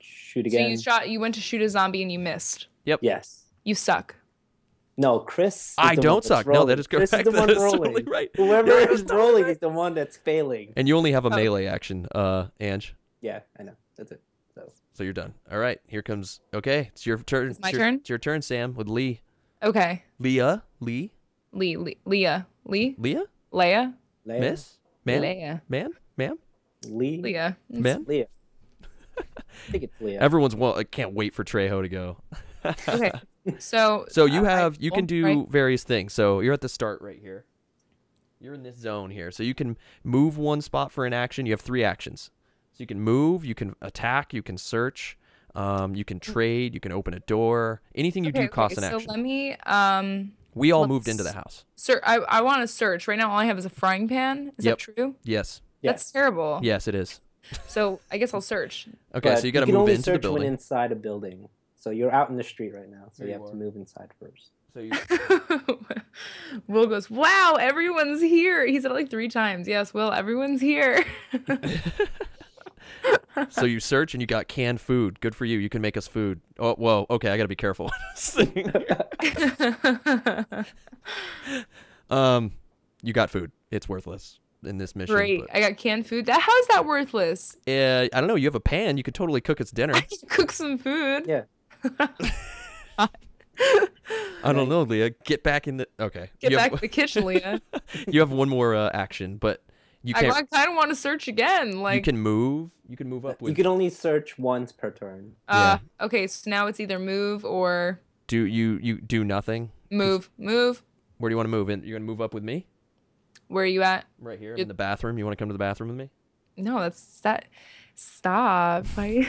shoot again. So again. you shot. You went to shoot a zombie and you missed. Yep. Yes. You suck. No, Chris. I don't that's suck. No, rolling. that is Chris is the one That is rolling. totally right. Whoever Yeah, is is rolling right. is the one that's failing. And you only have a Oh. melee action, uh, Ange. Yeah, I know. That's it. So So you're done. All right. Here comes. Okay. It's your turn. It's my your, turn? It's your turn, Sam, with Lee. Okay. Leah. Lee. Lee, Lee Leah. Lee? Leah. Leia? Leia, Miss. Man. Leia. Man. Ma'am. Lee, Leah. It's- Man. Leah. I think it's Leah. Everyone's well. I can't wait for Trejo to go. Okay. So So you uh, I have you can do right? various things. So you're at the start right here. You're in this zone here. So you can move one spot for an action. You have three actions. So you can move, you can attack, you can search, um, you can trade, you can open a door. Anything you Okay, do costs okay, an action. so let me um we all let's- moved into the house. sir I, I want to search. Right now all I have is a frying pan. Is Yep. that true? Yes. That's Yes. terrible. Yes, it is. So I guess I'll search. Okay, But so you got to can move only into the search when building. inside a building. So you're out in the street right now. So There you you have are. to move inside first. So you Will goes, Wow, everyone's here. He said it like three times. Yes, Will, everyone's here. so you search and you got canned food. Good for you. You can make us food. Oh, whoa. Okay, I got to be careful. um, you got food. It's worthless in this mission. Great. but- I got canned food. That how is that worthless? Uh, I don't know. You have a pan. You could totally cook its dinner. I cook some food. Yeah. I don't know, Leah. Get back in the. Okay. Get you back have, to the kitchen, Leah. you have one more uh, action, but you I, can't. kind of want to search again. Like, you can move. You can move up with. You can only search once per turn. uh, okay, so now it's either move or do you you do nothing? move. Move. Where do you want to move? In? You're gonna move up with me. Where are you at? Right here You're- in the bathroom. You want to come to the bathroom with me? No, that's that. Stop. I...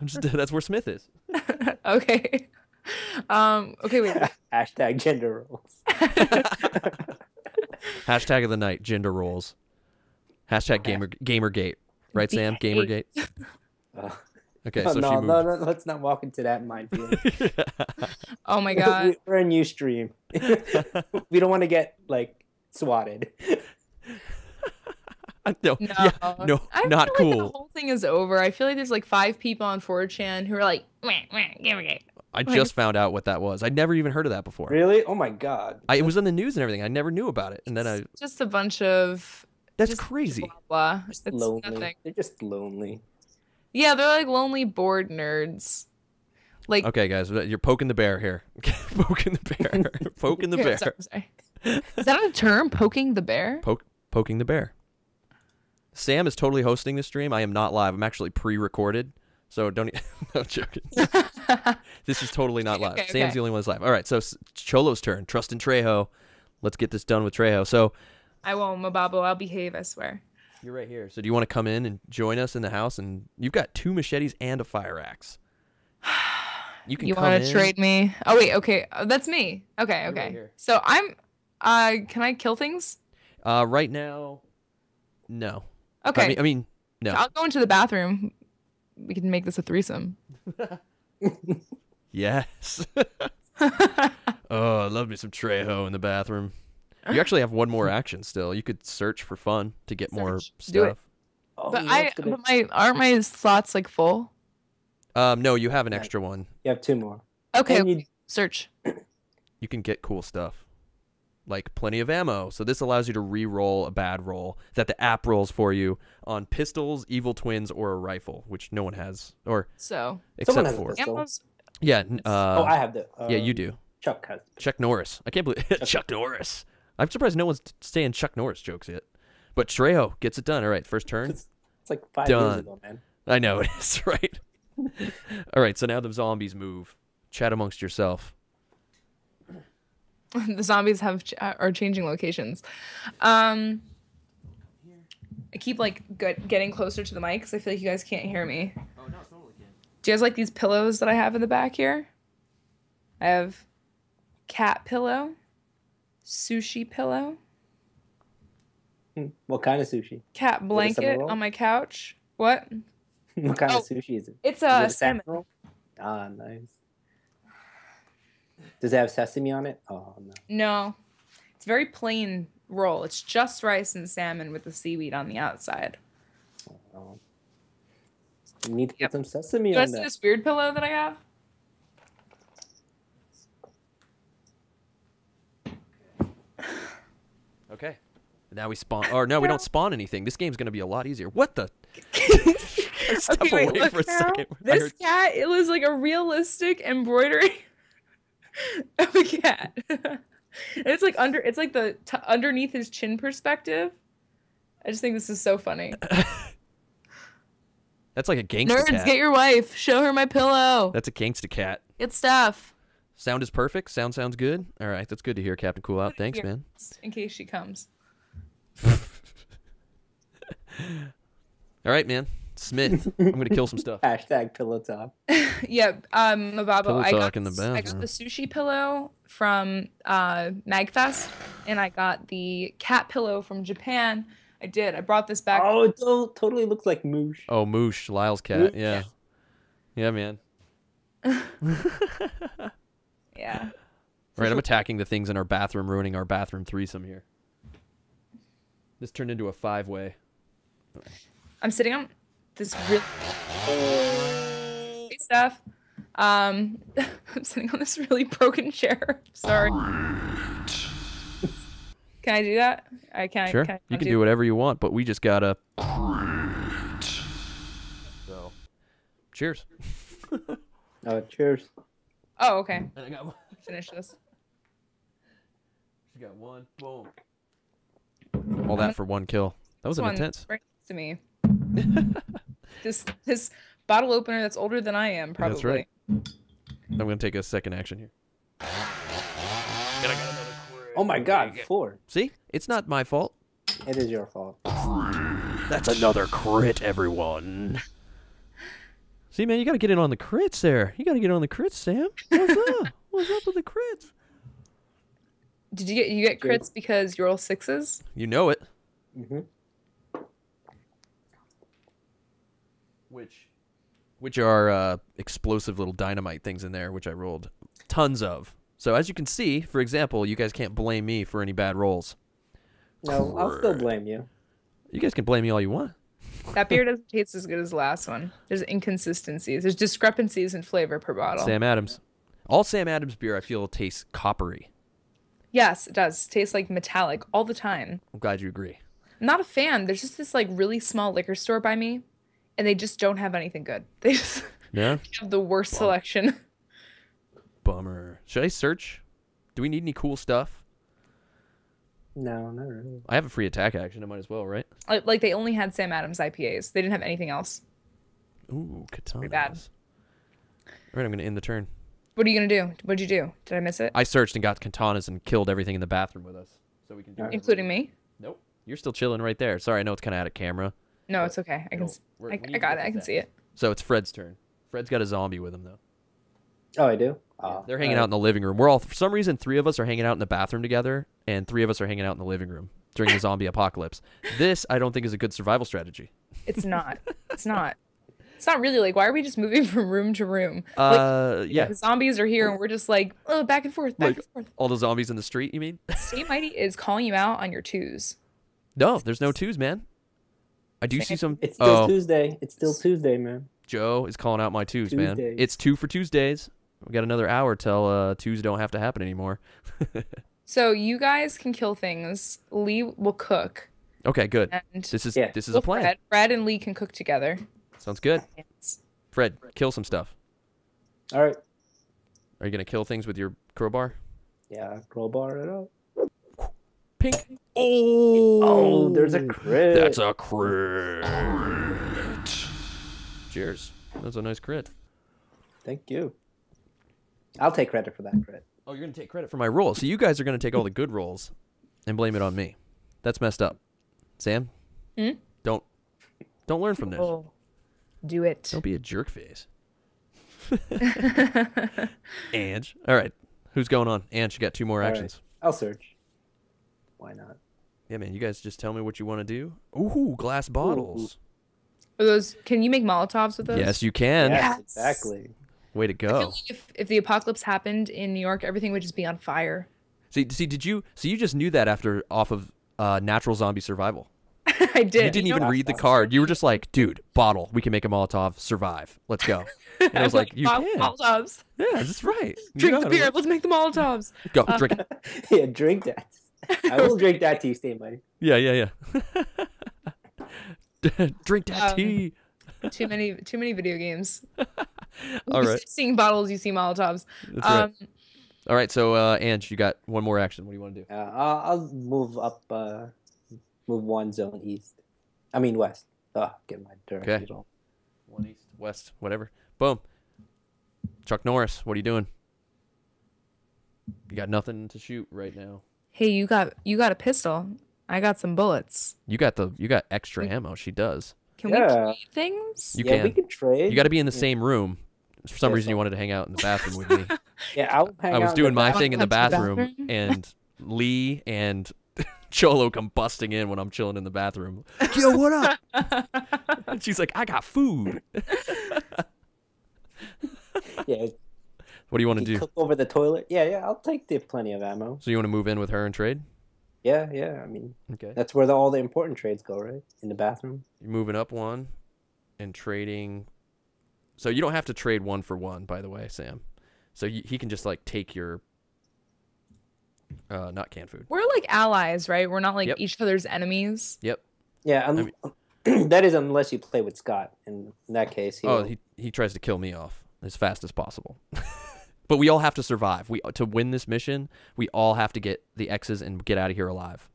I'm just, that's where Smith is. okay. Um. Okay. Wait. Hashtag gender roles. Hashtag of the night. Gender roles. Hashtag gamer gamergate. Right, Sam? Behave. Gamergate. Uh, Okay, no, so she no, moved. no, no, let's not walk into that minefield. Oh my god. We- We're a new stream. we don't want to get like swatted. no, No. yeah, no, I not feel like cool. the whole thing is over. I feel like there's like five people on 4chan who are like, meh, meh, give me it. I just found out what that was. I'd never even heard of that before. Really? Oh my god. I, it was in the news and everything. I never knew about it, and then I. Just a bunch of That's just crazy. blah blah. It's lonely. nothing. They're just lonely. Yeah, they're like lonely bored nerds. Like Okay, guys, uh, you're poking the bear here. poking the bear. poking the bear. sorry, sorry. Is that a term? Poking the bear? Poke, poking the bear. Sam is totally hosting the stream. I am not live. I'm actually pre-recorded, so don't. E- no joking. This is totally not live. Okay, Sam's the only one that's live. All right, so Cholo's turn. Trust in Trejo. let's get this done with Trejo. So I won't, Mababo. I'll behave. I swear. you're right here. So do you want to come in and join us in the house? And you've got two machetes and a fire axe. You can You come want to trade me? Oh wait, okay, uh, that's me. Okay, You're right okay. here. so I'm. Uh, can I kill things? Uh, right now, no. Okay, I mean, I mean, no. I'll go into the bathroom. We can make this a threesome. Yes. oh, I love me some Trejo in the bathroom. You actually have one more action still. You could search for fun to get more stuff. Oh, but yeah, I, but my aren't my slots like full? Um, no, you have an Yeah. extra one. you have two more. Okay, you- search. You can get cool stuff, like plenty of ammo. So this allows you to re-roll a bad roll that the app rolls for you on pistols, evil twins, or a rifle, which no one has, or So except has for pistol. ammo's yeah. Uh, oh, I have the. Uh, yeah, you do. Chuck has. Chuck Norris. I can't believe Chuck Norris. I'm surprised no one's saying Chuck Norris jokes yet. But Trejo gets it done. All right, first turn. It's, it's like five Done. years ago, man. I know it is right. All right, so now the zombies move. Chat amongst yourself. the zombies have ch- uh, are changing locations. Um, I keep like get, getting closer to the mic because I feel like you guys can't hear me. Oh no, totally can. Do you guys like these pillows that I have in the back here? I have cat pillow, sushi pillow, Hmm. What kind of sushi? cat blanket on my couch. What? What kind Oh, of sushi is it? It's Is a it a salmon. roll? Ah, nice. Does it have sesame on it? Oh no. No, it's very plain roll. It's just rice and salmon with the seaweed on the outside. Oh. You need to put Yep. some sesame You on want to that. this weird pillow that I have? Okay. Now we spawn. Or no, we don't spawn anything. This game's gonna be a lot easier. What the? Step Okay, wait, away look for a now. second. This heard- cat, it was like a realistic embroidery of a cat. it's like under, it's like the t- underneath his chin perspective. I just think this is so funny. That's like a gangster Nerds, cat. get your wife. Show her my pillow. That's a gangsta cat. Get stuff. Sound is perfect. Sound sounds good. All right, that's good to hear, Captain Cool Out. Thanks, man. In case she comes. All right, man. Smith, I'm gonna kill some stuff. Hashtag pillow top. yeah, um, Mababo, Pillow I got, in the this- I got the sushi pillow from uh, Magfest, and I got the cat pillow from Japan. I did. I brought this back. Oh, it totally looks like moosh. Oh, Moosh, Lyle's cat. Moosh. Yeah, yeah, man. Yeah. All right, I'm attacking the things in our bathroom, ruining our bathroom threesome here. This turned into a five-way. I'm sitting on this really stuff. Um, I'm sitting on this really broken chair. Sorry. Can I do that? I can. Sure, Can I you can do whatever you want, but we just gotta. So, cheers. Oh, cheers. Oh, okay. And I got one. Finish this. She got one. Boom. All that for one kill. That was This an intense. right to me. this this bottle opener that's older than I am, probably. That's right. I'm gonna take a second action here. Oh my god, four. See, it's not my fault. It is your fault. That's another crit, everyone. See, man, you gotta get in on the crits there. You gotta get on the crits, Sam. What's up? What's up with the crits? Did you get you get Good. crits because you're all sixes? You know it. hmm Which, which are uh, explosive little dynamite things in there, which I rolled tons of. So as you can see, for example, you guys can't blame me for any bad rolls. No, I'll still blame you. You guys can blame me all you want. That beer doesn't taste as good as the last one. There's inconsistencies. There's discrepancies in flavor per bottle. Sam Adams. All Sam Adams beer I feel tastes coppery. Yes, it does. Tastes like metallic all the time. I'm glad you agree. I'm not a fan. There's just this like really small liquor store by me, and they just don't have anything good. They just Yeah? have the worst selection. Bummer. Should I search? Do we need any cool stuff? No, not really. I have a free attack action. I might as well, right? Like, like they only had Sam Adams IPAs. They didn't have anything else. Ooh, katanas. bad. All right, I'm going to end the turn. What are you gonna do? What'd you do? Did I miss it? I searched and got katanas and killed everything in the bathroom with us, so we can do. Alright. Including me? Nope. You're still chilling right there. Sorry, I know it's kind of out of camera. No, it's okay. I can. It'll- s- we're- I, I got it. I can out. see it. So it's Fred's turn. Fred's got a zombie with him though. Oh, I do. Oh, They're hanging out in the living room. We're all for some reason three of us are hanging out in the bathroom together, and three of us are hanging out in the living room during the zombie apocalypse. This I don't think is a good survival strategy. It's not. it's not. It's not really like why are we just moving from room to room? Like, Uh, yeah. The zombies are here and we're just like oh, back and forth, back Like- and forth. All the zombies in the street. You mean? Stay Mighty is calling you out on your twos. No, there's no twos, man. I do see some. It's still oh, Tuesday. It's still Tuesday, man. Joe is calling out my twos, man. It's two for Tuesdays. We got another hour till uh, twos don't have to happen anymore. So you guys can kill things. Lee will cook, Okay, good. and This is Yeah. this is a plan. Fred, Fred and Lee can cook together. Sounds good. Fred, kill some stuff. All right. Are you gonna kill things with your crowbar? Yeah, crowbar it up. Pink. Oh, Oh, there's a crit. That's a crit. Cheers. That's a nice crit. Thank you. I'll take credit for that crit. Oh, you're gonna take credit for my roll. So you guys are gonna take all the good rolls and blame it on me. That's messed up. Sam, Hmm? don't don't learn from this. Oh, do it. Don't be a jerk face. Ange. All right. Who's going on? Ange, you got two more All right. actions. I'll search. Why not? Yeah, man. You guys just tell me what you want to do. Ooh, glass bottles. Are those? Can you make Molotovs with those? Yes, you can. Yes, Yes. exactly. Way to I feel go. like if, if the apocalypse happened in New York, everything would just be on fire. See, see, did you? So you just knew that after off of uh, Natural Zombie Survival. I did. You didn't know even read the card. You were just like, dude, bottle. We can make a Molotov. Survive. Let's go. And I was like, you Mol- can. Molotovs. Yeah, that's right. You Drink know the how to beer. work. Let's make the Molotovs. Go drink it. yeah, drink that. I will drink that tea, stay money. Yeah, yeah, yeah. drink that Um, tea. too many, too many video games. All You right. see- Seeing bottles, you see Molotovs. That's right. Um, All right. So, uh, Ange, you got one more action. What do you want to do? Uh, I'll, I'll move up, uh, move one zone east. I mean west. Oh, get my directions wrong. One east, west, whatever. Boom. Chuck Norris, what are you doing? You got nothing to shoot right now. hey, you got you got a pistol. I got some bullets. You got the you got extra ammo. She does. Can Yeah. we trade things? You yeah, can. we can trade. You got to be in the same room. For some Yeah, reason, you wanted to hang out in the bathroom with me. Yeah, I'll hang I was out doing my back. thing in the Come the bathroom, bathroom. and Lee and Cholo come busting in when I'm chilling in the bathroom. Yo, what up? and she's like, I got food. Yeah, What do you want to do? cook over the toilet. Yeah, yeah, I'll take the plenty of ammo. So you want to move in with her and trade? Yeah, yeah. I mean, Okay. that's where the, all the important trades go, right? In the bathroom. You're moving up one and trading. So you don't have to trade one for one, by the way, Sam. So y- he can just like take your, uh, not canned food. We're like allies, right? We're not like Yep. each other's enemies. Yep. Yeah, un- that is unless you play with Scott. In, in that case, he Oh, will- he he tries to kill me off as fast as possible. but we all have to survive. We to win this mission, we all have to get the X's and get out of here alive.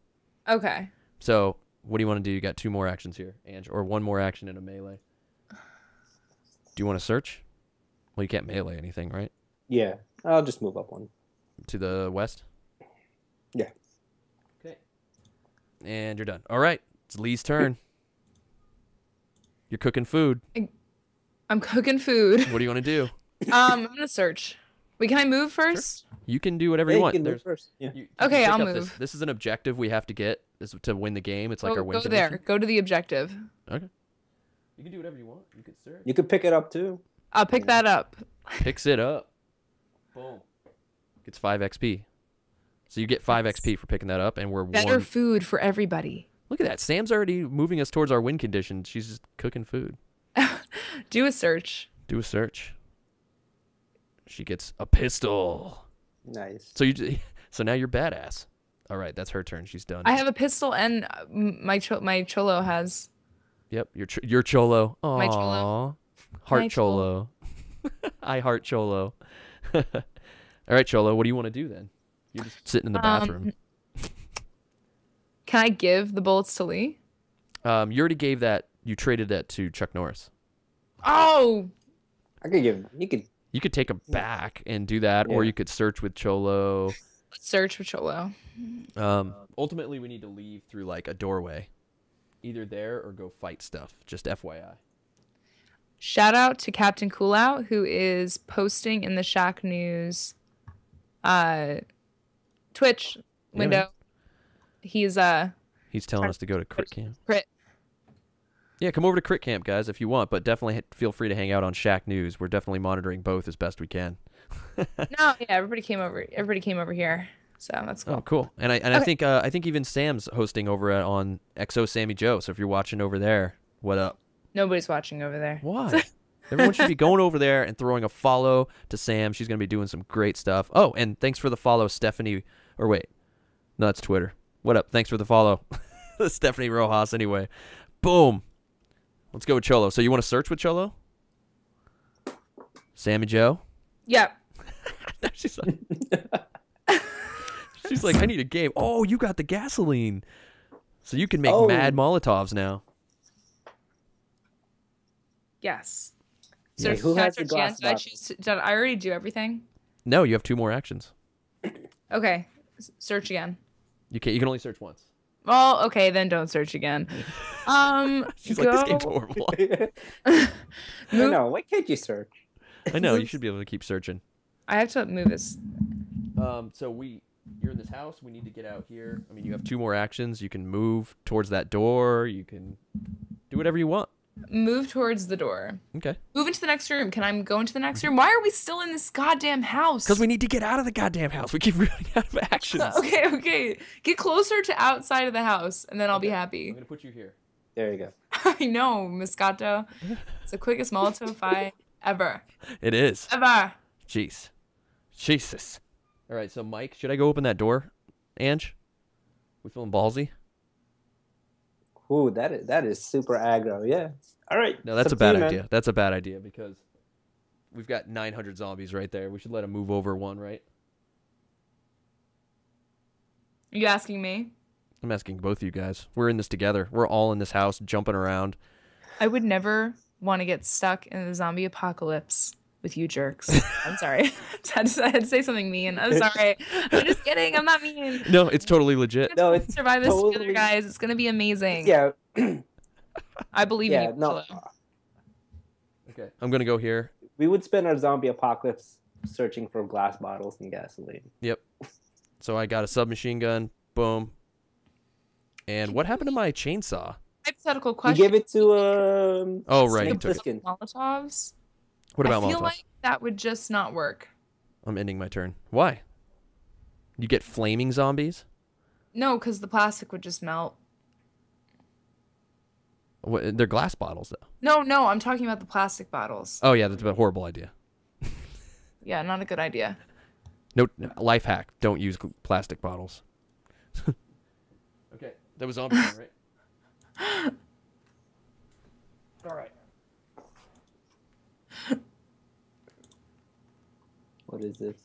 Okay. So what do you want to do? You got two more actions here, Ange, or one more action in a melee. Do you want to search? Well, you can't melee anything, right? yeah. I'll just move up one. To the west. Yeah. Okay. And you're done. All right. It's Lee's turn. You're cooking food. I'm cooking food. What do you want to do? Um, I'm gonna search. Wait, can I move first? You can do whatever Yeah, you you want. can move There's, first. Yeah. you- you Okay, I'll up This. move. this is an objective we have to get this to win the game. It's like go our win go there. Go to the objective. Okay. You can do whatever you want. You can search. You could pick it up too. I'll pick that up. Picks it up. Boom. Gets five XP. So you get five XP for picking that up, and we're Better one. food for everybody. Look at that. Sam's already moving us towards our win condition. She's just cooking food. Do a search. Do a search. She gets a pistol. Nice. So you, so now you're badass. All right, that's her turn. She's done. I have a pistol, and uh, my cho- my cholo has. Yep, you're ch- you're cholo. Aww. My cholo. Heart My cholo. cholo. I heart cholo. All right, cholo. What do you want to do then? You're just sitting in the Um, bathroom. Can I give the bullets to Lee? Um, you already gave that. You traded that to Chuck Norris. Oh, I could give. You could. You could take them back and do that, or you could search with Cholo. Let's search with Cholo. Um, ultimately, we need to leave through like a doorway, either there or go fight stuff. Just FYI. Shout out to Captain Coolout who is posting in the Shacknews uh Twitch window. He's uh He's telling us to go to crit camp. crit. Yeah, come over to crit camp, guys, if you want. But definitely feel free to hang out on Shacknews. We're definitely monitoring both as best we can. No, yeah, everybody came over everybody came over here. So that's cool. Oh, cool. And I and I think uh, I think even Sam's hosting over at, on XO Sammy Joe. So if you're watching over there, what up? Nobody's watching over there. Why? Everyone should be going over there and throwing a follow to Sam. She's gonna be doing some great stuff. Oh, and thanks for the follow, Stephanie. Or wait, no, that's Twitter. What up? Thanks for the follow, Stephanie Rojas. Anyway, boom. Let's go with Cholo. So you want to search with Cholo? Sammy Joe. Yep. she's like, she's like, I need a game. Oh, you got the gasoline, so you can make Oh. mad Molotovs now. Yes. Yeah, So who has the search again? glass Did I choose to- did I already do everything? No, you have two more actions. Okay. S- Search again. You can you can only search once. Well, okay, then don't search again. Um She's go, like, this game's horrible. I move- know. Why can't you search? I know you should be able to keep searching. I have to move this. Um, so we, you're in this house. We need to get out here. I mean, you have two more actions. You can move towards that door. You can do whatever you want. Move towards the door. Okay. Move into the next room. Can I go into the next room? Why are we still in this goddamn house? Because we need to get out of the goddamn house. We keep running out of actions. Okay, okay. Get closer to outside of the house, and then I'll be happy. I'm gonna put you here. There you go. I know, Moscato. It's the quickest Molotov fight ever. It is. Ever. Jeez. Jesus. All right. So Mike, should I go open that door? Ange, we feeling ballsy? Ooh, that is that is super aggro. Yeah. All right. No, that's a bad you, man. idea. That's a bad idea because we've got 900 zombies right there. We should let them move over one, right? Are you asking me? I'm asking both of you guys. We're in this together. We're all in this house, jumping around. I would never want to get stuck in the zombie apocalypse with you jerks. I'm sorry. I had, to, I had to say something mean. I'm sorry. I'm just kidding. I'm not mean. No, it's totally legit. No, it's Survive this together, guys. It's gonna be amazing. Yeah. I believe Yeah. in you. No. Cholo. Okay. I'm gonna go here. We would spend our zombie apocalypse searching for glass bottles and gasoline. Yep. So I got a submachine gun. Boom. And what happened to my chainsaw? Hypothetical You question. give it to um. Oh, right, Snake you took it. Molotovs. What about I feel Molotovs? like that would just not work. I'm ending my turn. Why? You get flaming zombies? No, because the plastic would just melt. What, they're glass bottles, though. No, no, I'm talking about the plastic bottles. Oh yeah, that's a horrible idea. Yeah, not a good idea. No, life hack: don't use plastic bottles. okay, that was zombie right? All right. What is this?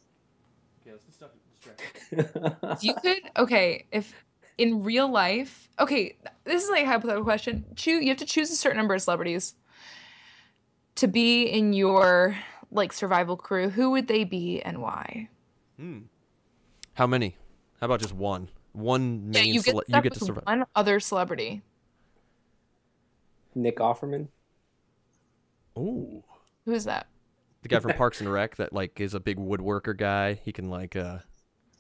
Okay, let's just stop distracting. you could okay if in real life okay this is like a hypothetical question choose you have to choose a certain number of celebrities to be in your like survival crew who would they be and why Hmm. How many? How about just one? One main. yeah you get, cele- you stuck get to with survive. one other celebrity Nick Offerman. Ooh, who is that the guy from Parks and Rec that like is a big woodworker guy. He can like uh,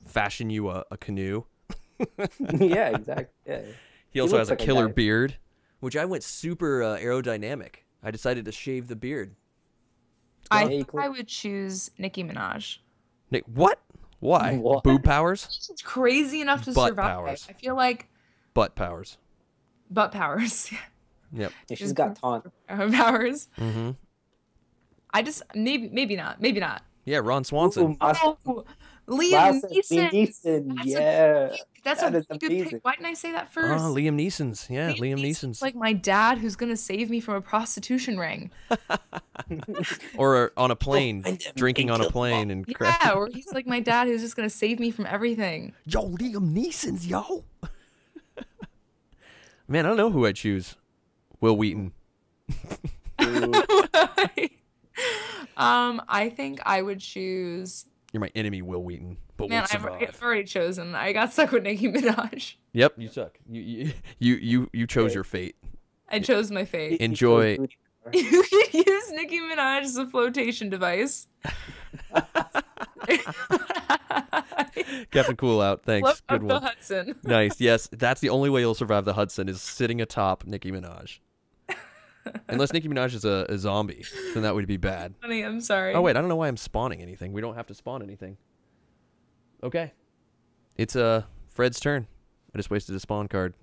fashion you a, a canoe. yeah, exactly. Yeah. He also has a like a killer guy. beard, which I went super uh, aerodynamic. I decided to shave the beard. i think i would choose nicki minaj Nick, what? Why? What? Boob powers? she's crazy enough to Butt survive powers. i feel like Butt powers. butt powers Yep. Yeah, she's Just got taunt. powers Mm-hmm. I just maybe maybe not maybe not Yeah, Ron Swanson. Ooh, Mas- oh, liam Mas- neeson Neeson, That's a Yeah. pick. That's That a really good amazing. pick. Why didn't I say that Oh, first? Liam Neeson's. Yeah, Liam Neeson's. like my dad who's gonna save me from a prostitution ring. or on a plane, find him drinking on a plane and crash. Yeah, or he's like my dad who's just gonna save me from everything. Yo, Liam Neeson's, yo. Man, I don't know who I'd choose. Wil Wheaton. Ooh, Um, I think I would choose. You're my enemy, Wil Wheaton, but Man, we'll I've already, I've already chosen. I got stuck with Nicki Minaj. Yep, you suck. You you you you, you chose Okay. your fate. I chose my fate. Enjoy- You could use Nicki Minaj as a flotation device. Captain Cool out. Thanks. Float Good up the one. Hudson. nice. Yes, that's the only way you'll survive the Hudson is sitting atop Nicki Minaj. Unless Nicki Minaj is a, a zombie, then that would be bad. Honey, I'm sorry. Oh wait, I don't know why I'm spawning anything. We don't have to spawn anything. Okay. It's uh Fred's turn. I just wasted a spawn card.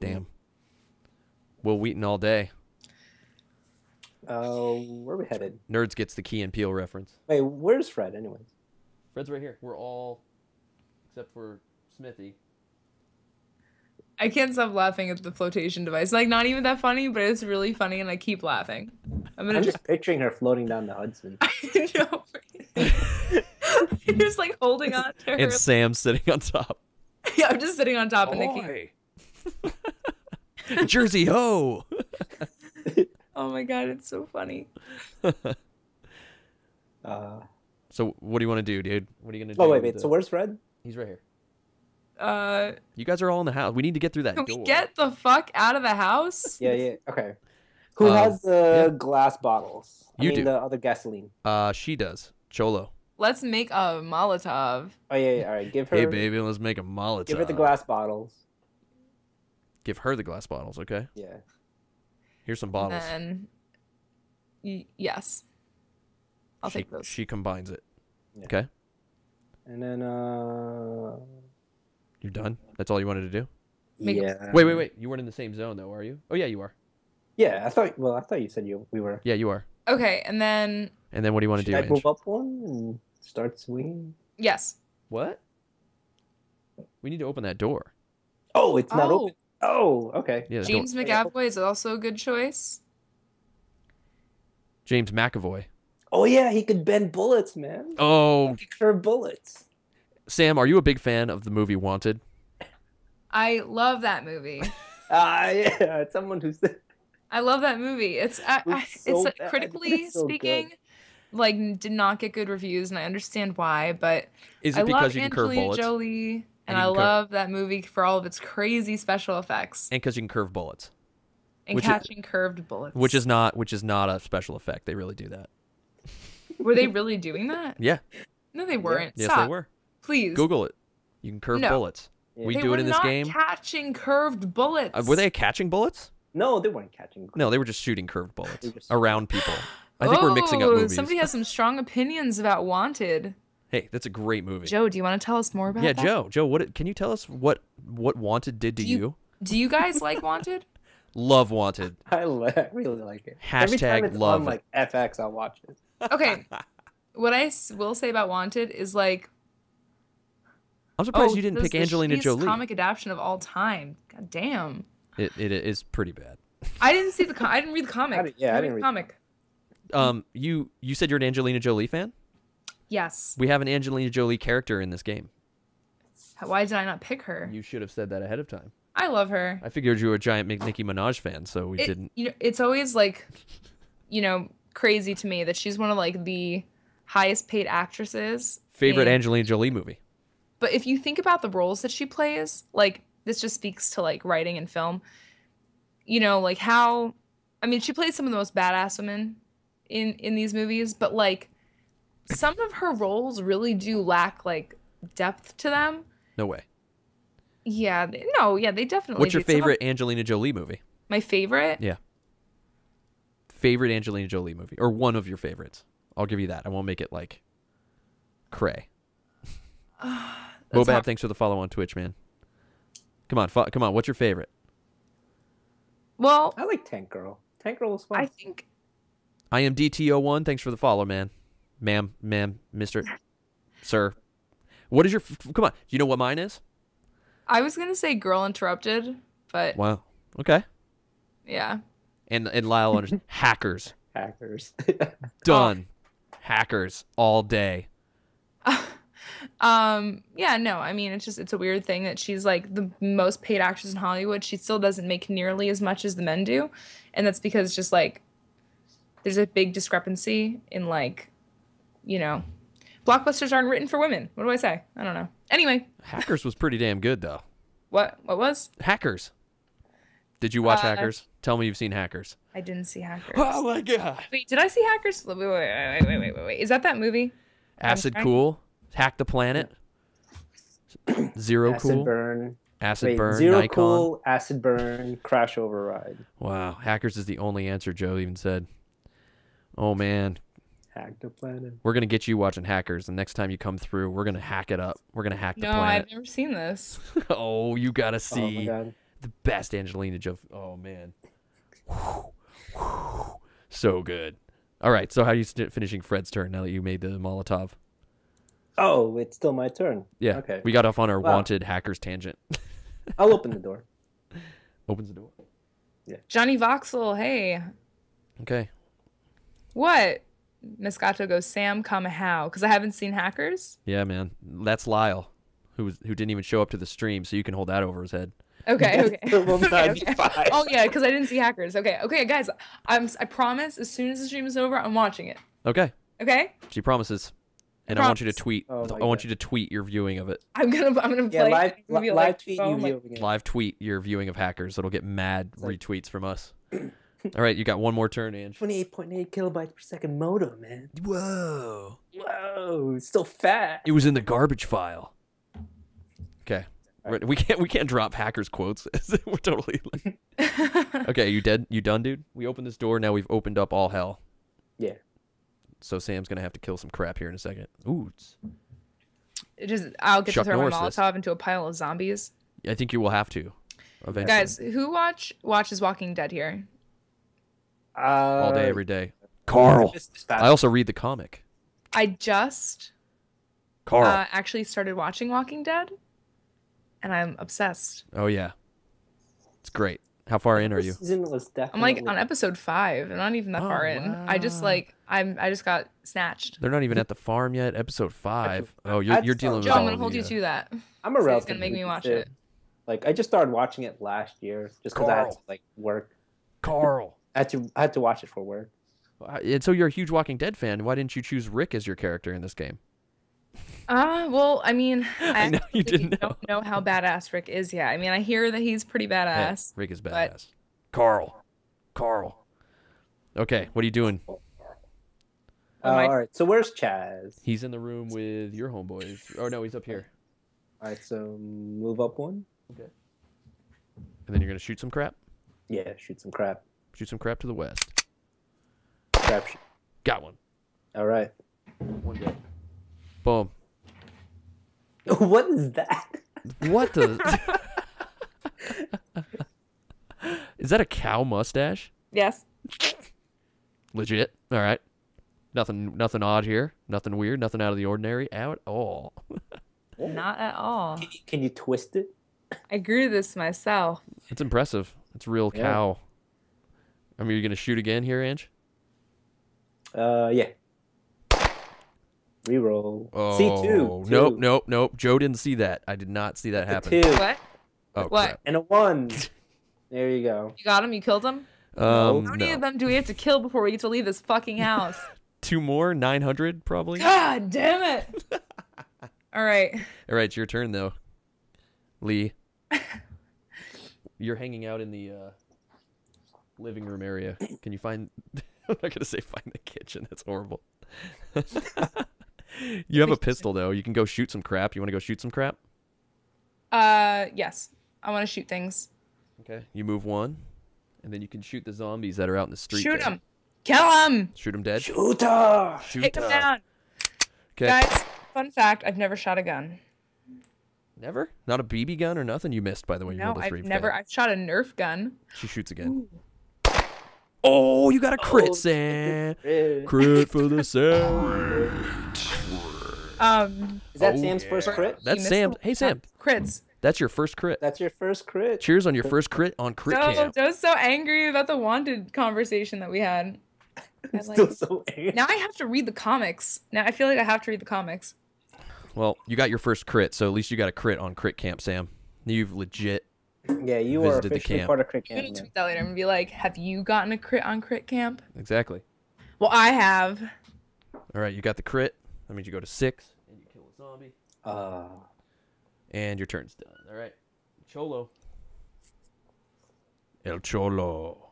Damn. Wil Wheaton all day. Uh, where are we headed? Nerds gets the Key and Peele reference. Wait, where's Fred, anyways? Fred's right here. We're all except for Smithy. I can't stop laughing at the flotation device. Like, not even that funny, but it's really funny, and I keep laughing. I'm gonna I'm just. just picturing her floating down the Hudson. I know. Just like holding on to her. And Sam sitting on top. Yeah, I'm just sitting on top of Nikki. Ahoy! Jersey ho! Oh my god, it's so funny. Uh, So what do you want to do, dude? What are you gonna do? oh wait, with wait. So where's Fred? He's right here. Uh, You guys are all in the house. We need to get through that can door. we get the fuck out of the house? Yeah, yeah. Okay. Who Um, has the yeah. glass bottles? I You mean, do. the other gasoline. Uh, she does. Cholo. Let's make a Molotov. Oh yeah, yeah. All right. Give her. Hey, baby, let's make a Molotov. Give her the glass bottles. Give her the glass bottles, okay? Yeah. Here's some And bottles. then, y- yes, I'll she, take those. She combines it. Yeah. Okay, And then uh. You're done. That's all you wanted to do. Yeah. Wait, wait, wait. You weren't in the same zone though, are you? Oh yeah, you are. Yeah, I thought. Well, I thought you said you we were. Yeah, you are. Okay, and then And then what do you want to do? I Ange? move up one and start swinging? yes. What? We need to open that door. Oh, it's not Oh, open. Oh, okay. Yeah, the door- James McAvoy is also a good choice. James McAvoy. Oh yeah, he could bend bullets, man. Oh, He could curve bullets. Sam, are you a big fan of the movie Wanted? I love that movie. Ah, yeah. It's someone who's. I love that movie. It's I, I, It's it's so like, critically it's so good. speaking, like did not get good reviews, and I understand why. But Is I because love you can curve Angelina bullets? Jolie, and, And I can curve- love that movie for all of its crazy special effects And because you can curve bullets, and which is- catching curved bullets. which is not which is not a special effect. They really do that. were they really doing that? Yeah. No, they weren't. Yes, Stop, they were. Please. Google it. You can curve No. bullets. Yeah. We They do it in this not game. Catching curved bullets. Uh, were they catching bullets? No, they weren't catching. No, they were just shooting curved bullets around people. I think we're mixing up Oh, movies. Somebody has some strong opinions about Wanted. Hey, that's a great movie. Joe, do you want to tell us more about yeah, that? Joe. Joe, what can you tell us what what Wanted did to Do you? you- Do you guys like Wanted? Love Wanted. I li- really like it. Every time Hashtag it's love on like FX, I'll watch it. Okay. what I s- will say about Wanted is like, I'm surprised oh, you didn't pick Angelina Jolie. comic adaptation of all time. God damn. It, it is pretty bad. I didn't see the. Com- I didn't read the comic. didn't- yeah, I didn't read read the comic. Um, you you said you're an Angelina Jolie fan. Yes. We have an Angelina Jolie character in this game. Why did I not pick her? You should have said that ahead of time. I love her. I figured you were a giant Nicki Minaj fan, so we It- didn't. You know, it's always like, you know, crazy to me that she's one of like the highest paid actresses. Favorite in- Angelina Jolie movie? But if you think about the roles that she plays, like this just speaks to like writing and film. You know, like how I mean, she plays some of the most badass women in in these movies, but like some of her roles really do lack like depth to them. No way. Yeah, they- no, yeah, they definitely. What's your do. Some of- favorite Angelina Jolie movie? my favorite? Yeah. Favorite Angelina Jolie movie, or one of your favorites? I'll give you that. I won't make it like cray. That's Mobab, thanks for the follow on Twitch, man. Come on, fo- come on. What's your favorite? Well, I like Tank Girl. Tank Girl was fun. I think I am DTO1. Thanks for the follow, man. Ma'am, ma'am, Mister, Sir. What is your? F- come on. Do you know what mine is? I was gonna say Girl Interrupted, but Wow. Okay. yeah. And and Lyle understands hackers. Hackers. Done. Hackers all day. Um yeah no i mean it's just it's a weird thing that she's like the most paid actress in hollywood she still doesn't make nearly as much as the men do and that's because just like there's a big discrepancy in like, you know, blockbusters aren't written for women. What do I say? I don't know. Anyway, Hackers was pretty damn good though. what what was? Hackers. Did you watch Uh, Hackers? Tell me you've seen Hackers. I didn't see Hackers. Oh my god. Wait, did I see Hackers? Wait, wait, wait, wait, wait, wait, wait. Is that that movie? Acid Cool. Hack the Planet. Zero Acid Cool. burn. Acid Wait, Burn. zero Nikon. cool. Acid burn. Crash override. Wow. Hackers is the only answer Joe even said. Oh man. Hack the planet. We're gonna get you watching Hackers, and next time you come through, we're gonna hack it up. We're gonna hack the No, I've never seen this. oh, you gotta Oh my see god. the best Angelina Jolie. Oh man. so good. All right. So how are you finishing Fred's turn now that you made the Molotov? Oh, it's still my turn. Yeah. Okay. We got off on our Wow. wanted hackers tangent. I'll open the door. Opens the door. Yeah. Johnny Voxel, hey. Okay. What? Moscato goes, Sam, come how? Because I haven't seen Hackers. Yeah, man. That's Lyle, who was, who didn't even show up to the stream, so you can hold that over his head. Okay, okay. Okay, okay. Oh yeah, because I didn't see Hackers. Okay, okay, guys. I'm. I promise. As soon as the stream is over, I'm watching it. Okay. Okay. She promises. And I want you to tweet. Oh I want God. you to tweet your viewing of it. I'm gonna. I'm gonna Yeah, play. live, it's gonna be li- like, live tweet oh you my- viewing it. Live tweet your viewing of hackers. It'll get mad like- retweets from us. All right, you got one more turn, Ange. 28.8 kilobytes per second modem, man. Whoa. Whoa, it's still fat. It was in the garbage file. Okay. We're- We can't we can't drop hackers quotes. We're totally like... Okay, you dead? You done, dude? We opened this door, now we've opened up all hell. Yeah. So Sam's gonna have to kill some crap here in a second. Ooh, it's- It just. I'll get Chuck to throw Norris my this. Molotov into a pile of zombies. I think you will have to. Eventually. Guys, who watch watches Walking Dead here? Uh, all day, every day. Carl. This is fast. I also read the comic. I just Carl. uh, actually started watching Walking Dead, and I'm obsessed. oh yeah. It's great. How far in are you? Season was I'm like on episode five. I'm not even that Oh, far in. I just like I'm. I just got snatched. They're not even at the farm yet. Episode five. Oh, you're you're dealing with Joe, I'm gonna hold you to that. I'm a So relative. he's gonna make me watch too. it. Like I just started watching it last year, just because I had to like work. Carl. I had to. I had to watch it for work. Uh, And so you're a huge Walking Dead fan. Why didn't you choose Rick as your character in this game? Uh, well, I mean, I, I know you didn't know. don't know how badass Rick is yet. I mean, I hear that he's pretty Hey, badass. Rick is but- badass. Carl. Carl. Okay, what are you doing? Uh, my- all right. So where's Chaz? He's in the room with your homeboys. Oh no, he's up here. All right. So move up one. Okay. And then you're gonna shoot some crap. Yeah. Shoot some crap. Shoot some crap to the west. Crap. Shoot. Got one. All right. One dead. Boom. what is that? What the? is that a cow mustache? Yes. Legit. All right. Nothing. Nothing odd here. Nothing weird. Nothing out of the ordinary at all. Not at all. Can you, can you twist it? I grew this myself. It's impressive. It's real Yeah. cow. I mean, you're gonna shoot again here, Ange? Uh, yeah. Reroll. Oh, C two. Nope, nope, nope. Joe didn't see that. I did not see that happen. A Two What? Oh, What? crap. and a one. there you go. You got him? You killed him? Um, How many no. of them do we have to kill before we get to leave this fucking house? Two more, nine hundred probably. God damn it! All right. All right, it's your turn though, Lee. You're hanging out in the uh, living room area. Can you find? I'm not gonna say find the kitchen. That's horrible. You have a pistol though. You can go shoot some crap. You want to go shoot some crap? Uh, yes. I want to shoot things. Okay. You move one, and then you can shoot the zombies that are out in the street. shoot them. Kill them. Shoot them dead. Shooter. Shoot Take him them. down. Okay. Guys, fun fact: I've never shot a gun. Never? Not a BB gun or nothing? You missed, by the way. You No, rolled a I've never. Fail. I've shot a Nerf gun. She shoots again. Oh, you got a crit, Oh, Sam. Crit. Crit for the Sam. Um, Is that Oh, Sam's first crit? That's missed Sam. Hey, Sam. crits. That's your first crit. That's your first crit. Cheers on your first crit on Crit Joe, Camp. Joe's so angry about the wanted conversation that we had. I I'm like- still so angry. now I have to read the comics. Now I feel like I have to read the comics. Well, you got your first crit, so at least you got a crit on Crit Camp, Sam. You've legit. Yeah, you are Visited the officially camp. part of crit camp. I'm gonna tweet that later and be like, "Have you gotten a crit on Crit Camp?" Exactly. Well, I have. All right, you got the crit. That means you go to six and you kill a zombie, Uh, and your turn's done. All right, Cholo. El Cholo.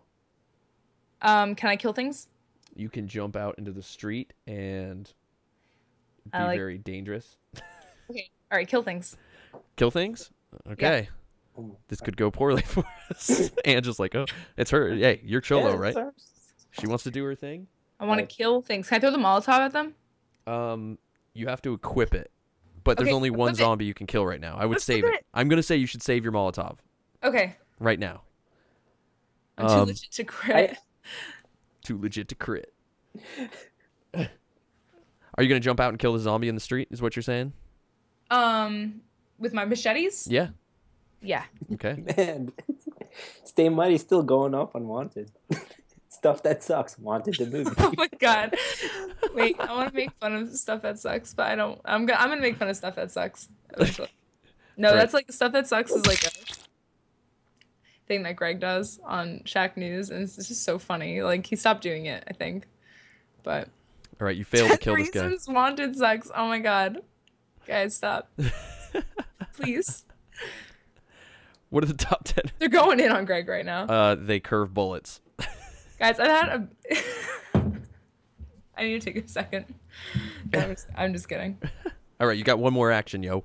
Um, can I kill things? You can jump out into the street and be like- very dangerous. Okay. All right, kill things. Kill things. Okay. Ooh. This could go poorly for us. and just like, oh, it's her. Hey, you're Cholo, yeah, right? sorry. She wants to do her thing. I want to Uh, kill things. Can I throw the Molotov at them? Um, you have to equip it, but there's Okay, only one equip it. zombie you can kill right now. I would Let's save equip it. I'm gonna say you should save your Molotov Okay. right now. I'm too Um, legit to crit. Too legit to crit. Are you gonna jump out and kill the zombie in the street? Is what you're saying? Um, with my machetes? Yeah. Yeah. Okay. Man, Stay Mighty's still going up on Wanted. Stuff that sucks. Wanted the movie. Oh my god. Wait, I want to make fun of stuff that sucks, but I don't. I'm gonna. I'm gonna make fun of stuff that sucks eventually. No, that's like stuff that sucks is like a thing that Greg does on Shacknews, and it's just so funny. Like he stopped doing it, I think. But All right. You failed to kill this guy. reasons wanted sucks. Oh my god, guys, stop, please. What are the top ten? They're going in on Greg right now, Uh, they curve bullets. Guys. I had a. I need to take a second. I'm just, I'm just kidding. All right. You got one more action, yo.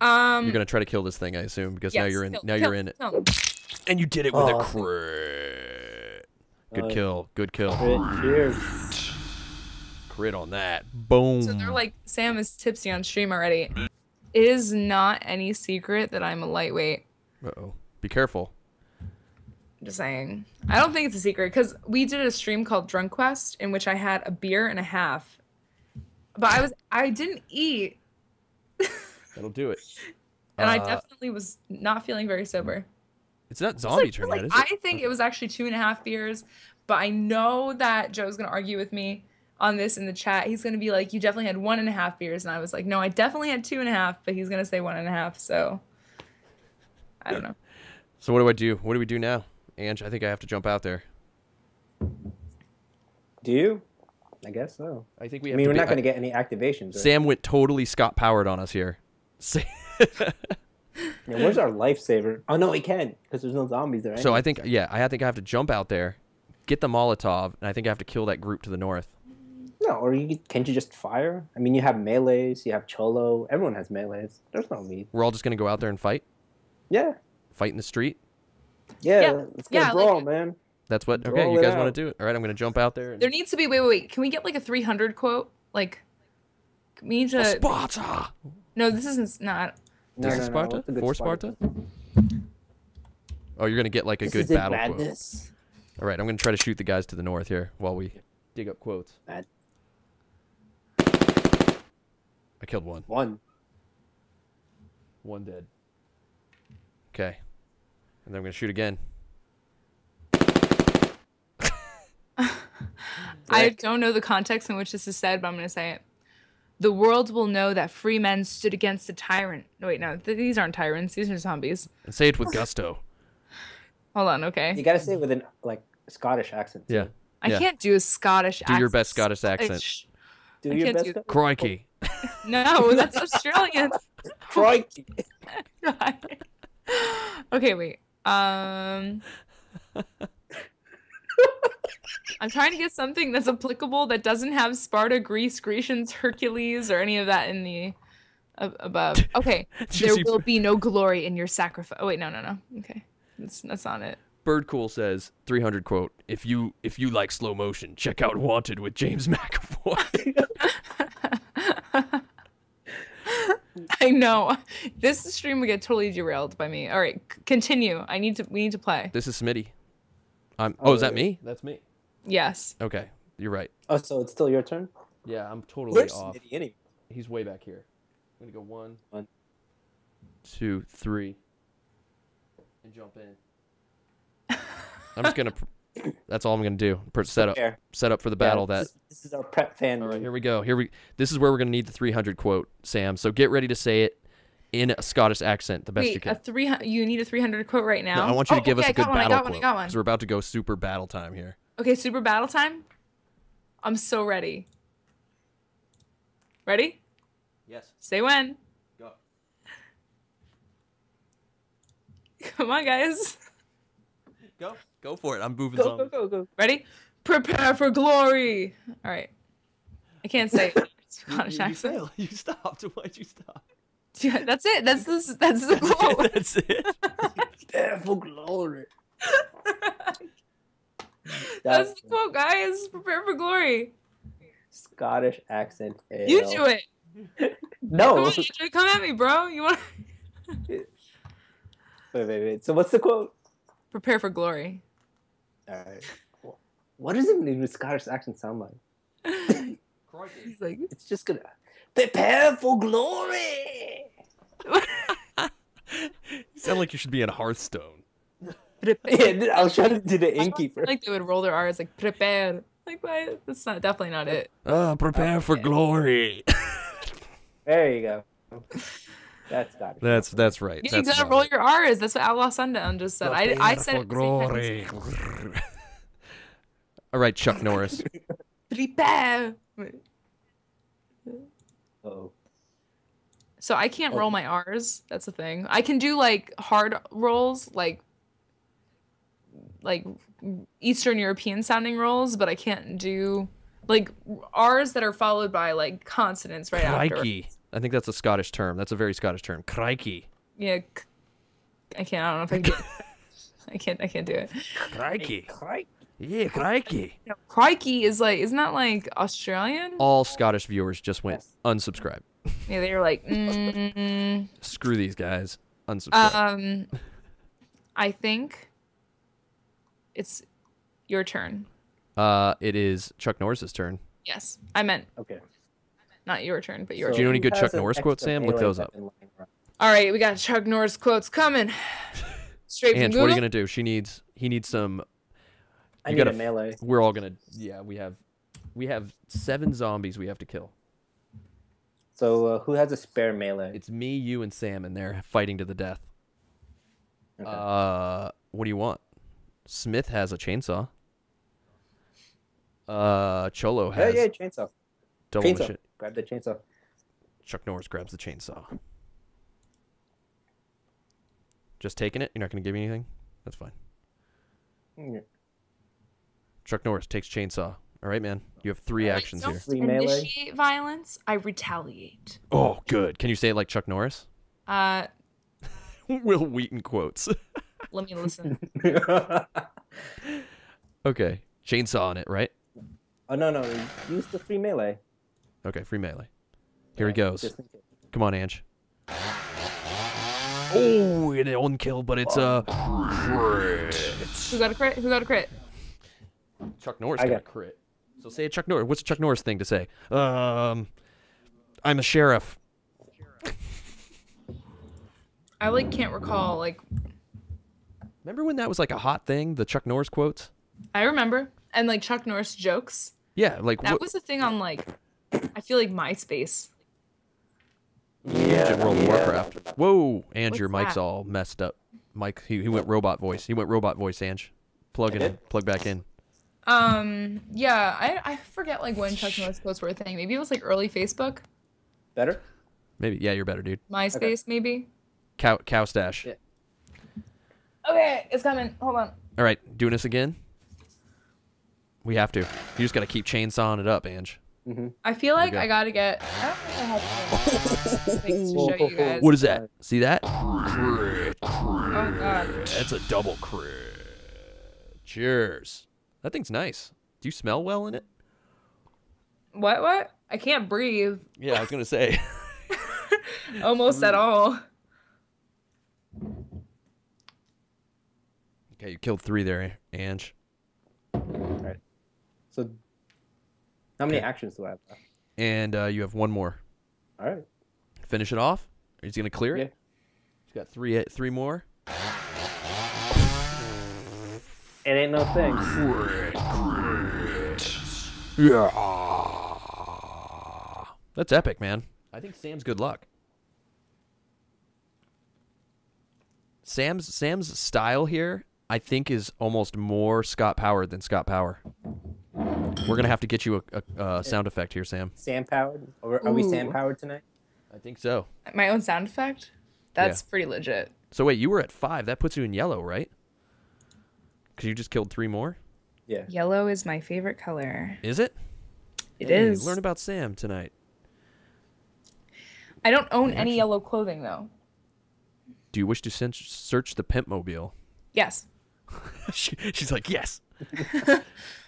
Um, You're gonna try to kill this thing, I assume, because now you're in. kill- now kill- you're in it, kill 'em. and you did it with a Oh. crit. Good Uh, kill. Good kill. Crit, Cheers. Crit on that. Boom. So they're like, Sam is tipsy on stream already. It is not any secret that I'm a lightweight. Uh-oh. Be careful. Just saying. I don't think it's a secret because we did a stream called Drunk Quest in which I had a beer and a half, but I was I didn't eat, That'll do it. and I Uh, definitely was not feeling very sober. It's not zombie like- turn like, I it? think it was actually two and a half beers, but I know that Joe's gonna argue with me on this in the chat. He's gonna be like, "You definitely had one and a half beers," and I was like, "No, I definitely had two and a half," but he's gonna say one and a half. So I don't know. So what do I do? What do we do now? Ange, I think I have to jump out there. Do you? I guess so. I think we I mean, we're be- not going to get any activations. Right? Sam went totally Scott powered on us here. Yeah, where's our lifesaver? Oh no, we can't because there's no zombies there. so I think yeah, I think I have to jump out there, get the Molotov, and I think I have to kill that group to the north. no, or you can't you just fire? I mean, you have melees, you have cholo. Everyone has melees. There's no need. We're all just gonna go out there and fight, Yeah, fight in the street. Yeah. Yeah, Let's get yeah, a like- man. That's what. Okay, you guys want to do it? All right, I'm gonna jump out there. And... There needs to be wait, wait, wait. Can we get like a 300 quote? Like, we need to. Sparta. No, this isn't not. No, This no, is no, Sparta? what's a good For Sparta? Oh, you're gonna get like a This good is it, battle quote. All right, I'm gonna try to shoot the guys to the north here while we dig up quotes. Mad- I killed one. One. One dead. Okay. And then I'm gonna shoot again. I don't know the context in which this is said, but I'm going to say it. The world will know that free men stood against a tyrant. No, wait, no, th- these aren't tyrants. These are zombies. And say it with gusto. Hold on, okay. You gotta say it with an like Scottish accent. too. Yeah. I yeah. can't do a Scottish accent. Do your best Scottish accent. Shh. Do I your best. do- Crikey. Oh. No, that's Australian. Crikey. okay, wait. Um, I'm trying to get something that's applicable that doesn't have Sparta, Greece, Grecians, Hercules, or any of that in the ab- above. Okay, there will be no glory in your sacrifice. Oh wait, no, no, no. Okay, that's that's not it. Bird Cool says 300 quote. If you if you like slow motion, check out Wanted with James McAvoy. I know this stream would get totally derailed by me. All right, continue. I need to. We need to play. this is Smitty. I'm. Oh, oh, is that me? That's me. Yes. Okay, you're right. Oh, so it's still your turn. Yeah, I'm totally Where's off. Smitty anyway? He's way back here. I'm gonna go one, One. two, three, and jump in. I'm just gonna. Pr- That's all I'm gonna do. Set up, set up for the battle. that This is, this is our prep fan. All right, here we go. Here we. This is where we're gonna need the 300 quote, Sam. So get ready to say it in a Scottish accent, the best you Wait, can. a three. You need a 300 quote right now. No, I want you to Oh, give okay, us a I good got one, battle I got one. quote I got one. because we're about to go super battle time here. Okay, super battle time. I'm so ready. Ready? Yes. Say when. Go. Come on, guys. Go. Go for it. I'm moving Go, go, go, go. Ready? Prepare for glory. All right. I can't say it. You, Scottish you, you, accent. failed. you stopped. Why'd you stop? Yeah, that's it. That's the that's the quote. That's it. There for glory. that's the quote, guys. Prepare for glory. Scottish accent. You do it. Come No. on, AJ, come at me, bro. You want wait, wait, wait. So what's the quote? prepare for glory. All right. What does it mean with Scottish accent sound like? He's like, It's just gonna prepare for glory. You sound like you should be in Hearthstone. Yeah, I was trying to do the I innkeeper. feel like they would roll their R's like prepare. Like why? That's not definitely not it. Uh, prepare for glory. There you go. That's Scottish. that's that's right. You that's gotta roll it. your R's. That's what Outlaw Sundown just said. I, I said for it at the same time. glory. All right, Chuck Norris. Prepare. Oh. So I can't Oh. roll my R's. That's the thing. I can do like hard rolls, like like Eastern European sounding rolls, but I can't do like R's that are followed by like consonants right after. Crikey. I think that's a Scottish term. That's a very Scottish term. Crikey. Yeah, I can't. I don't know if I can. I can't. I can't do it. Crikey. Crikey. Yeah, crikey. No, crikey is like, isn't that like Australian? All Scottish viewers just went Yes. unsubscribe. Yeah, they were like, mm, Screw these guys. Unsubscribe. um, I think it's your turn. Uh, it is Chuck Norris's turn. Yes, I meant Okay. Not your turn, but your Do you know any good Chuck Norris quotes, Sam? Look those up. weapon lying around? All right, we got Chuck Norris quotes coming. Straight from Ange, Google. what are you gonna do? She needs. He needs some. I need gotta a f- melee. We're all gonna. Yeah, we have. We have seven zombies we have to kill. So uh, who has a spare melee? It's me, you, and Sam in there fighting to the death. Okay. Uh, what do you want? Smith has a chainsaw. Uh, Cholo yeah, has yeah, chainsaw. double chainsaw. Machine. Grab the chainsaw. Chuck Norris grabs the chainsaw. Just taking it. You're not gonna give me anything. That's fine. Mm, Chuck Norris takes chainsaw. All right, man. You have three I actions don't here. Free melee? initiate violence. I retaliate. Oh, good. Can you say it like Chuck Norris? Uh, Wil Wheaton quotes. let me listen. okay. Chainsaw on it, right? oh no no, use the free melee. Okay, free melee. Here he goes. just in case. Come on, Ange. Oh, it one kill, but it's a Who got a crit? Who got a crit? Chuck Norris I got a crit. So say a Chuck Norris. What's a Chuck Norris thing to say? Um, I'm a sheriff. I like can't recall. Like Remember when that was like a hot thing? The Chuck Norris quotes. I remember, and like Chuck Norris jokes. Yeah, like That what? was a thing on like, I feel like MySpace. Yeah. in World of yeah. Warcraft. Whoa, Ange, your mic's that? all messed up. Mike, he, he went robot voice. He went robot voice, Ange. Plug I in, plug back in. Um, yeah, I I forget like when Chuck Norris quotes were a thing. Maybe it was like early Facebook, Better? Maybe, yeah, you're better, dude. MySpace, maybe. Cow, cow stash. Yeah. Okay, it's coming. Hold on. All right, doing this again. We have to. You just gotta keep chainsawing it up, Ange. Mm-hmm. I feel like go. I gotta get. I I have things to show you guys. What is that? See that? Oh god. That's a double crit. Cheers. That thing's nice. Do you smell well in it? What? What? I can't breathe Yeah, I was gonna say. almost at all. okay, you killed three there, Ange. Alright. So how many actions do I have left? And uh, you have one more. Alright. Finish it off. He's gonna clear Yeah. it. He's got three, three more. It ain't no thing. Yeah. That's epic, man. I think Sam's good luck. Sam's Sam's style here I think is almost more Scott Power than Scott Power. We're gonna have to get you a, a, a sound effect here, Sam. Sam powered? Or are we Sam powered tonight? I think so. My own sound effect? That's pretty legit. So wait, you were at five. That puts you in yellow, right? Because you just killed three more. Yeah. Yellow is my favorite color. Is it? It Hey, is. Learn about Sam tonight. I don't own any yellow clothing though. Do you wish to search the pimp mobile? Yes. she, she's like, yes.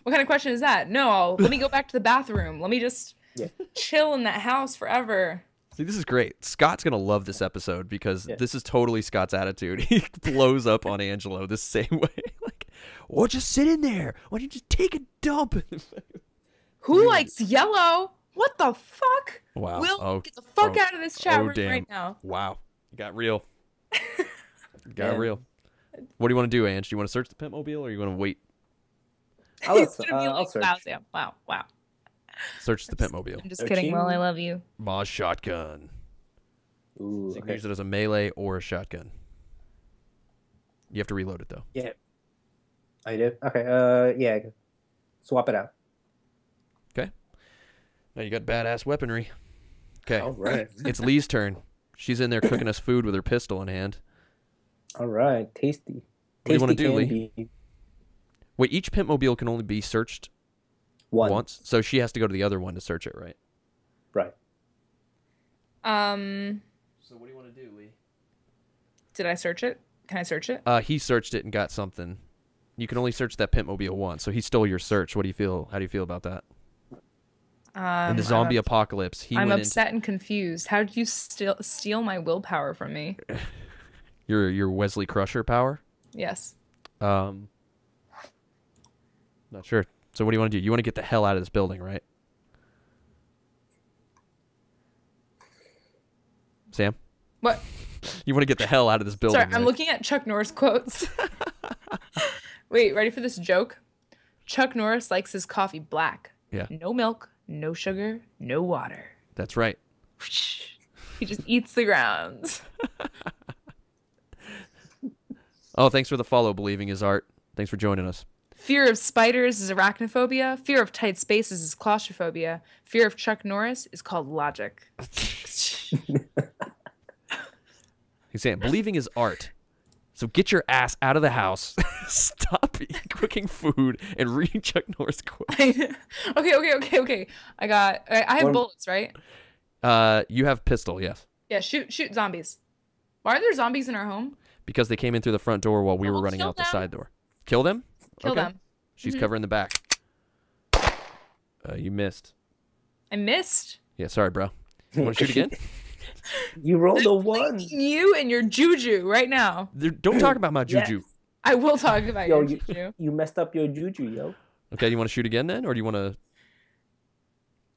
What kind of question is that? No, I'll, let me go back to the bathroom. Let me just Yeah. chill in that house forever. See, this is great. Scott's gonna love this episode because Yeah. this is totally Scott's attitude. He blows up on Angelo the same way. like, well, just sit in there. Why don't you just take a dump? Who likes yellow? What the fuck? wow. Will oh, get the fuck oh, out of this chat oh, room damn. right now. Wow. You got real. You got Man. real. What do you want to do, Ange? Do you want to search the pimp mobile or you want to wait? I'll, He's uh, gonna be I'll like, wow, Sam. Wow, wow. Search the pimp mobile. I'm just Searching. kidding. Will, I love you. Ma's shotgun. Ooh, So you can okay. use it as a melee or a shotgun. You have to reload it though. Yeah. I do? Okay, uh, yeah. Swap it out. Okay. Now you got badass weaponry. Okay. All right. It's Lee's turn. She's in there cooking us food with her pistol in hand. All right. Tasty. What do you wanna Tasty do, Lee? candy. Wait, each pimp mobile can only be searched One. once, so she has to go to the other one to search it, right? Right. Um, So what do you want to do, Lee? did I search it? Can I search it? Uh, he searched it and got something. You can only search that pimp mobile once, so he stole your search. What do you feel? How do you feel about that? Um, In the I'm zombie apocalypse, he I'm went upset and confused. How did you steal steal my willpower from me? your your Wesley Crusher power. Yes. Um, not sure. So what do you want to do? You want to get the hell out of this building, right? Sam, What? you want to get the hell out of this building? Sorry, I'm right? looking at Chuck Norris quotes. Wait, ready for this joke? Chuck Norris likes his coffee black. Yeah. No milk, no sugar, no water. That's right. He just eats the grounds. Oh, thanks for the follow. Believing is art. Thanks for joining us. Fear of spiders is arachnophobia. Fear of tight spaces is claustrophobia. Fear of Chuck Norris is called logic. He's saying believing is art. So get your ass out of the house, stop cooking food, and read Chuck Norris quote. okay, okay, okay, okay. I got. I, I have One- bullets, right? Uh, you have pistol, yes, Yeah, shoot, shoot zombies. Why are there zombies in our home? because they came in through the front door while we were running kill out the side door. Kill them. Kill Okay. them. She's Mhm. covering the back. Uh, you missed. I missed. Yeah, sorry, bro. You want to shoot again? You rolled a one. You and your juju right now. There- Don't talk about my juju. Yes. juju. I will talk about Yo, your you- juju. You messed up your juju, yo. Okay, you want to shoot again then, or do you want to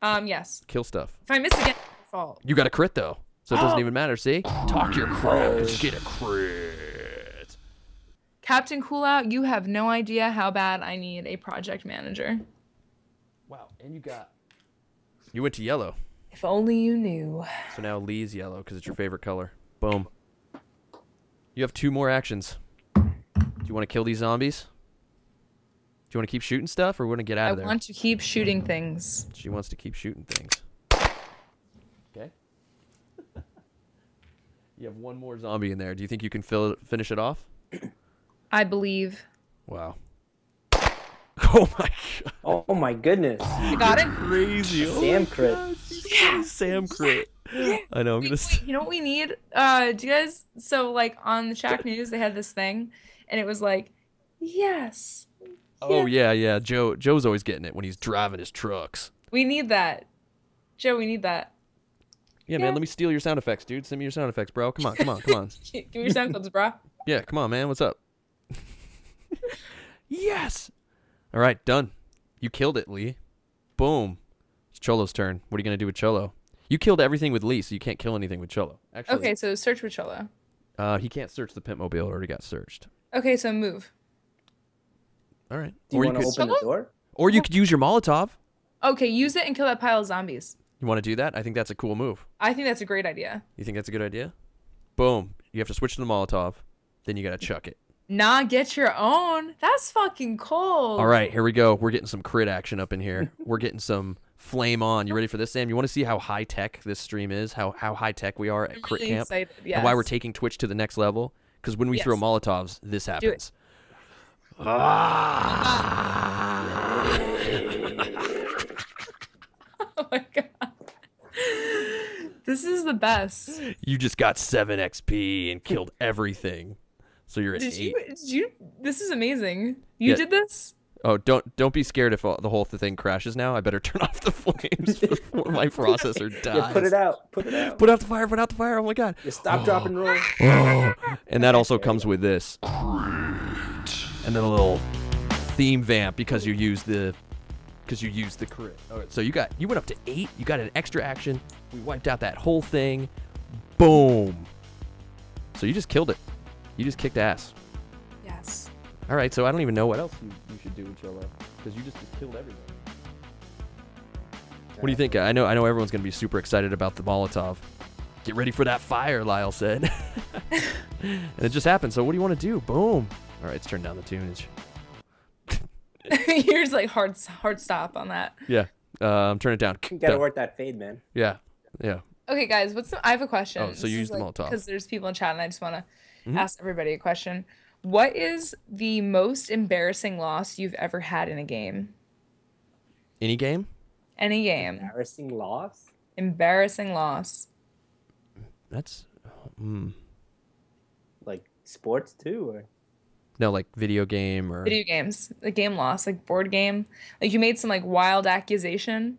Um, yes. kill stuff? If I miss again, it's fault. You got a crit though, so it doesn't Oh. even matter. See, talk your crap 'cause you get a crit. Captain Coolout, you have no idea how bad I need a project manager. Wow, and you got. You went to yellow, If only you knew. so now Lee's yellow because it's your favorite color. Boom. You have two more actions. Do you want to kill these zombies? Do you want to keep shooting stuff, or want to get out I of there? I want to keep shooting things. She wants to keep shooting things. Okay. you have one more zombie in there. Do you think you can fill it, finish it off? I believe. Wow. Oh my god. Oh my goodness. I got it. Crazy. Oh Sam my crit. God, she's Sam crit. I know. I'm gonna. Wait, wait, you know what we need? Uh, do you guys? So like on the Shacknews, they had this thing, and it was like, yes. oh yeah, yeah. Joe. Joe's always getting it when he's driving his trucks. We need that. Joe, we need that. Yeah, Yeah. man. Let me steal your sound effects, dude. Send me your sound effects, bro. Come on, come on, come on. Give me your sound clips, bro. Yeah, come on, man. What's up? Yes. All right, done. You killed it, Lee. Boom. It's Cholo's turn. What are you gonna do with Cholo? You killed everything with Lee, so you can't kill anything with Cholo. Actually, Okay, so search with Cholo. Uh, he can't search the pimp mobile. It already got searched. Okay, so move. All right. Do you or you want to could, open the door? or you could use your Molotov. Okay, use it and kill that pile of zombies. You want to do that? I think that's a cool move. I think that's a great idea. You think that's a good idea? Boom. You have to switch to the Molotov. Then you gotta chuck it. Nah, get your own. That's fucking cold. All right, here we go. We're getting some crit action up in here. We're getting some flame on. You ready for this, Sam? You want to see how high tech this stream is? How how high tech we are at I'm Crit really Camp, excited. and why we're taking Twitch to the next level? Because when we throw Molotovs, this happens. Oh my god. This is the best. You just got seven XP and killed everything. So you're at Did eight. you did you this is amazing. You Yeah. did this? Oh, don't don't be scared if uh, the whole thing crashes now. I better turn off the flames before my processor dies. Yeah, put it out. Put it out. Put out the fire. Put out the fire. Oh my god. Just stop, drop, and roll. And that also comes with this. And then a little theme vamp because you use the because you use the crit. All right, so you got you went up to eight. You got an extra action. We wiped out that whole thing. Boom. So you just killed it. You just kicked ass. Yes. All right. So I don't even know what else you, you should do with Cholo because you just, just killed everything. What do you think? I know I know everyone's gonna be super excited about the Molotov. Get ready for that fire, Lyle said. and it just happened. So what do you want to do? Boom. All right, let's turn down the tunage. Here's like hard hard stop on that. Yeah. Um, turn it down. You gotta Done. work that fade, man. Yeah. Yeah. Okay, guys, what's the, I have a question. Oh, so you used the Molotov. because there's people in chat, and I just want to Mhm. ask everybody a question. What is the most embarrassing loss you've ever had in a game? Any game? Any game, Embarrassing loss. embarrassing loss. That's. Mm, Like sports too, or no, like video game or. Video games, the game loss, like board game, like you made some like wild accusation,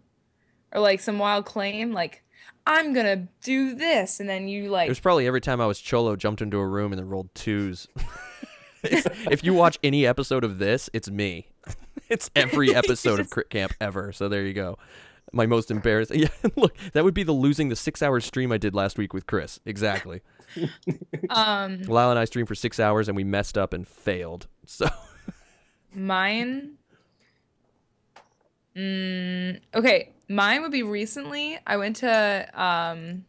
or like some wild claim, like I'm gonna do this, and then you like. It was probably every time I was cholo, jumped into a room and then rolled twos. If you watch any episode of this, it's me. It's every episode of Crit Camp ever. So there you go. My most embarrassing. Yeah, look, that would be the losing the six-hour stream I did last week with Chris. Exactly. um Lyle and I streamed for six hours and we messed up and failed. So Mine. Mm, okay, mine would be recently. I went to um,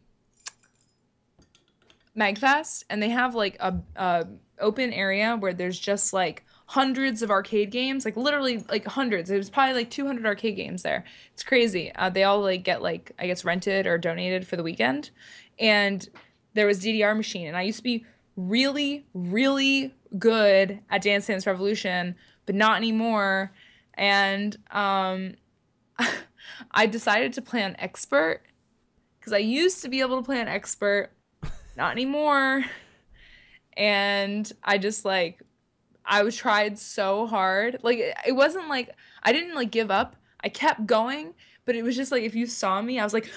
Magfest, and they have like a, a open area where there's just like hundreds of arcade games, like literally like hundreds. It was probably like 200 arcade games there. It's crazy. Uh, they all like get like I guess rented or donated for the weekend, and there was DDR machine, and I used to be really, really good at Dance Dance Revolution, but not anymore. And um, I decided to play on expert because I used to be able to play on expert, not anymore. And I just like, I was tried so hard. Like it wasn't like I didn't like give up. I kept going, but it was just like if you saw me, I was like.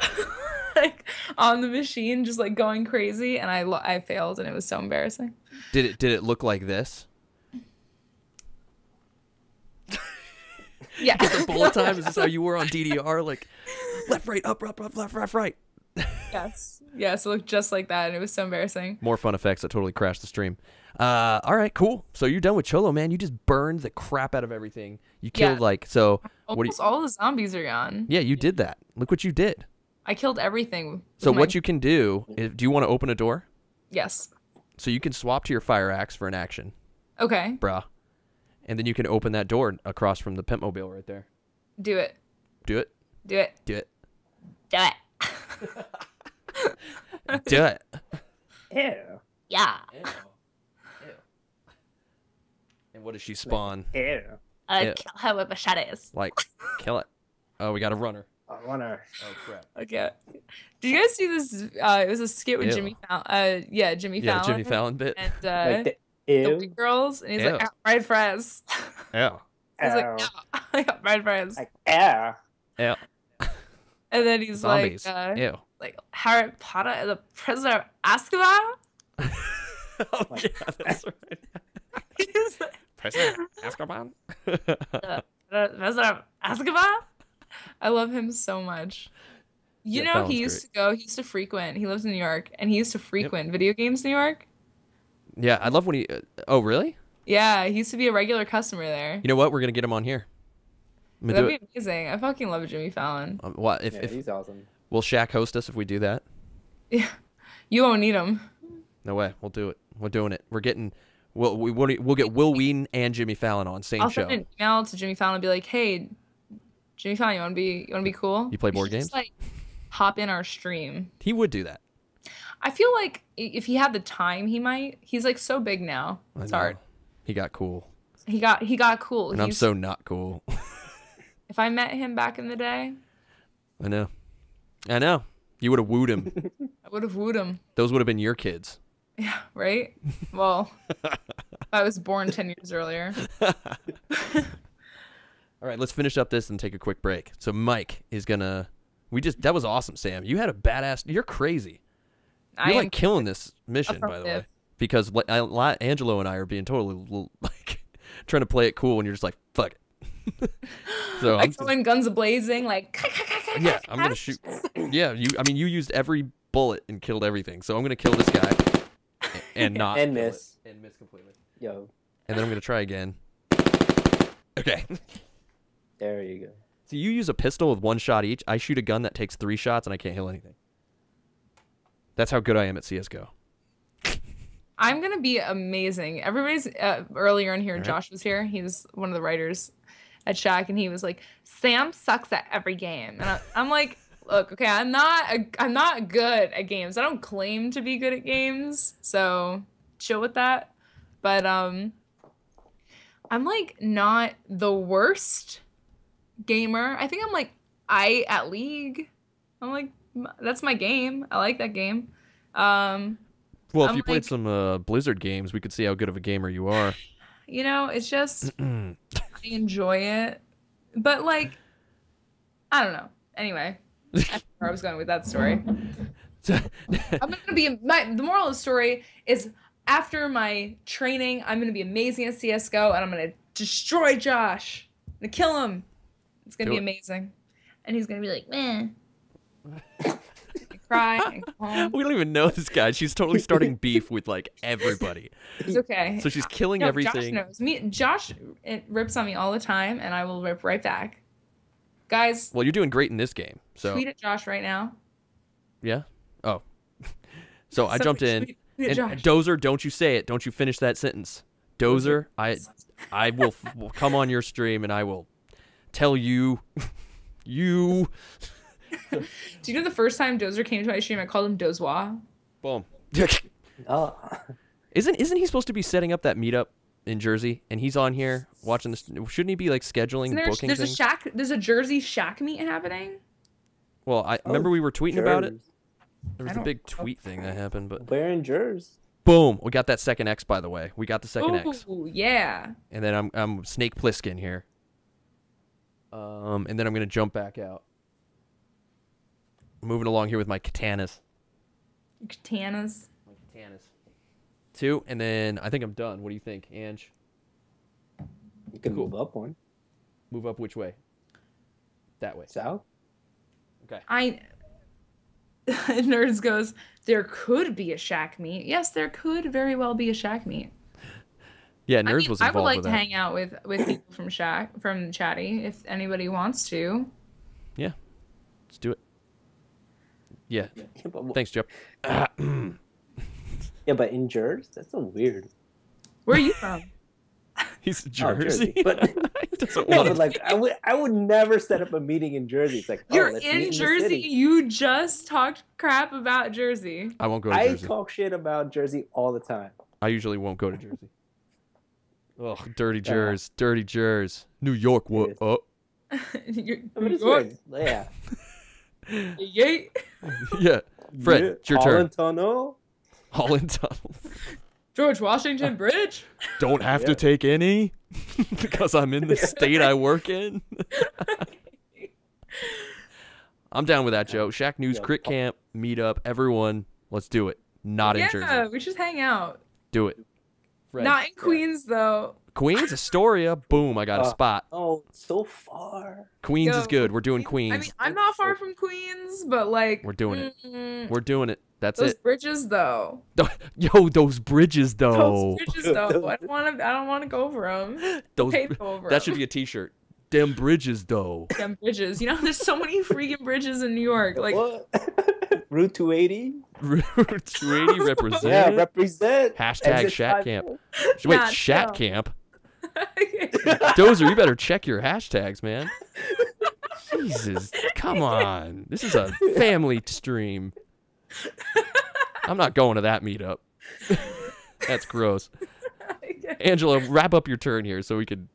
like on the machine just like going crazy and I I failed and it was so embarrassing. did it did it look like this? Yeah. The bullet time is this how you were on DDR? Like left, right, up, up, up, left, left, right. yes. Yes, it looked just like that and it was so embarrassing. More fun effects that totally crashed the stream. Uh, all right, cool. So you're done with Cholo, man. You just burned the crap out of everything. You killed Yeah. like so. What do you, Almost all the zombies are gone. yeah, you did that. Look what you did. I killed everything. So what you can do? Is, do you want to open a door? Yes. So you can swap to your fire axe for an action, Okay. bruh, and then you can open that door across from the pimp mobile right there. Do it. Do it. Do it. Do it. Do it. Do it. Ew. Yeah. And what does she spawn? Ew. I Yeah. kill her with machetes. Like, kill it. Oh, we got a runner. I wanna. Oh crap. Okay. Did you guys see this? Uh, it was a skit with Ew. Jimmy Fallon. Uh, yeah, Jimmy Yeah, Fallon. Jimmy Fallon bit. And uh, Like the, the ew. white girls, and he's Ew. like, "Ah, "Fried fries." Yeah. he's like, "Yeah, I got fried fries." Like, ew. Yeah. And then he's Zombies. like, uh, Ew. like Harry Potter is a prisoner of Azkaban. oh yeah, that's right. He's like, Prisoner Azkaban. uh, prisoner of Azkaban. I love him so much. You Yeah, know, he used to go. He used to frequent. He lives in New York, and he used to frequent video games New York. Yeah, I love when he. Uh, oh really? Yeah, he used to be a regular customer there. You know what? We're gonna get him on here. I'm gonna do That'd it. be amazing. I fucking love Jimmy Fallon. Um, what if Yeah, if he's awesome. will Shack host us if we do that? Yeah, you won't need him. No way. We'll do it. We're doing it. We're getting We'll we, we'll we'll get Wil Wheaton and Jimmy Fallon on same I'll show. send an email to Jimmy Fallon and be like, "Hey, Jimmy Fallon, you want to be you want to be cool? You play board should games? just, like, hop in our stream. He would do that. I feel like if he had the time, he might. He's like so big now. I It's know. hard. He got cool, He got he got cool. and I'm so not cool. If I met him back in the day, I know. I know. You would have wooed him. I would have wooed him. Those would have been your kids. Yeah, right. Well, I was born ten years earlier. All right, let's finish up this and take a quick break. So Mike is gonna. We just that was awesome, Sam. You had a badass. You're crazy. I You're am like killing this mission, by the way. Because like, I- Angelo and I are being totally like trying to play it cool, and you're just like fuck it. so like I'm throwing guns blazing, like yeah, I'm gonna shoot. Yeah, you. I mean, you used every bullet and killed everything. So I'm gonna kill this guy a- and not And kill it. miss. and miss completely. Yo, And then I'm gonna try again. Okay. there you go. So you use a pistol with one shot each. I shoot a gun that takes three shots and I can't heal anything. That's how good I am at CS:GO. I'm gonna be amazing. Everybody's uh, earlier in here. Alright. Josh was here. He was one of the writers at Shack, and he was like, "Sam sucks at every game." And I, I'm like, "Look, okay, I'm not. A, I'm not good at games. I don't claim to be good at games, so chill with that." But um, I'm like not the worst gamer. I think I'm like I at League. I'm like that's my game. I like that game. Um, Well, if I'm you played some uh, Blizzard games, we could see how good of a gamer you are. you know, it's just I enjoy it. But like I don't know. Anyway, I where I was going with that story. I'm gonna be my the moral of the story is after my training, I'm gonna be amazing at CS:GO and I'm gonna destroy Josh. I'm gonna kill him. It's gonna Do be it. amazing. And he's gonna be like, man. Cry and go home. we don't even know this guy. She's totally starting beef with like everybody. It's okay. So she's killing No, everything. Josh knows. Me, Josh it rips on me all the time, and I will rip right back. Guys, Well, you're doing great in this game. So tweet at Josh right now. yeah. Oh. So I jumped in. tweet- tweet And Josh. Dozer, don't you say it. Don't you finish that sentence. Dozer, I I will, f- will come on your stream and I will tell you you Do you know the first time Dozer came to my stream, I called him Dozwa? boom. Oh, isn't isn't he supposed to be setting up that meetup in Jersey and he's on here watching this shouldn't he be like scheduling Isn't there, booking there's things? a shack. There's a Jersey shack meet happening. well, I Oh, remember we were tweeting about it. Jers. There was I a don't big know. tweet thing that happened, but Where in Jers? boom, we got that second X by the way. We got the second X. Yeah. And then I'm I'm Snake Plissken here. Um, and then I'm gonna jump back out. Moving along here with my katanas. Katanas. My katanas. Two, and then I think I'm done. What do you think, Ange? You can Cool. move up one. Move up which way? That way. South? Okay. I. Nerds goes. There could be a shack meet. Yes, there could very well be a shack meet. Yeah, nerds I, Nerds mean, was I involved would like to that. hang out with with people from Shack from Chatty if anybody wants to. Yeah, let's do it. Yeah. Yeah, but, Thanks, Joe. yeah, but in Jersey, That's so weird. Where are you from? He's Oh, Jersey. Jersey, but- he No, but like I would, I would never set up a meeting in Jersey. It's like, oh, You're let's meet in the Jersey. city. You just talked crap about Jersey. I won't go to I Jersey. talk shit about Jersey all the time. I usually won't go to Jersey. Oh, dirty uh-huh. Jers, dirty Jers. New York, what? Yes. Oh, You're- I mean, it's York. Yeah. Yay. yeah. Fred, Yeah, it's your turn. Holland Tunnel. Holland Tunnel. George Washington Bridge. Don't have to take any because I'm in the state I work in. I'm down with that, Joe. Shacknews, Yeah. Crit Camp, Meetup, everyone. Let's do it. Not in Jersey. yeah, we should hang out. Do it. Fred. Not in Queens though. Queens, Astoria. Boom, I got a Uh, spot. Oh, so far. Queens is good. We're doing Queens. I mean, I'm not far from Queens, but like We're doing it. mm, We're doing it. That's Those it. Those bridges though. Yo, those bridges though. Those bridges though. I don't want to. I don't want to go over them. Those Pay go over that should be a T-shirt. Them bridges though. Them bridges. You know, there's so many freaking bridges in New York. Like what? Route 280. Route 280 represent. Yeah, represent. Hashtag Exit Shat Camp. Wait, Nah, Shat. Camp. Dozer, you better check your hashtags, man. Jesus, come on. This is a family stream. I'm not going to that meetup. That's gross. Angela, wrap up your turn here so we could.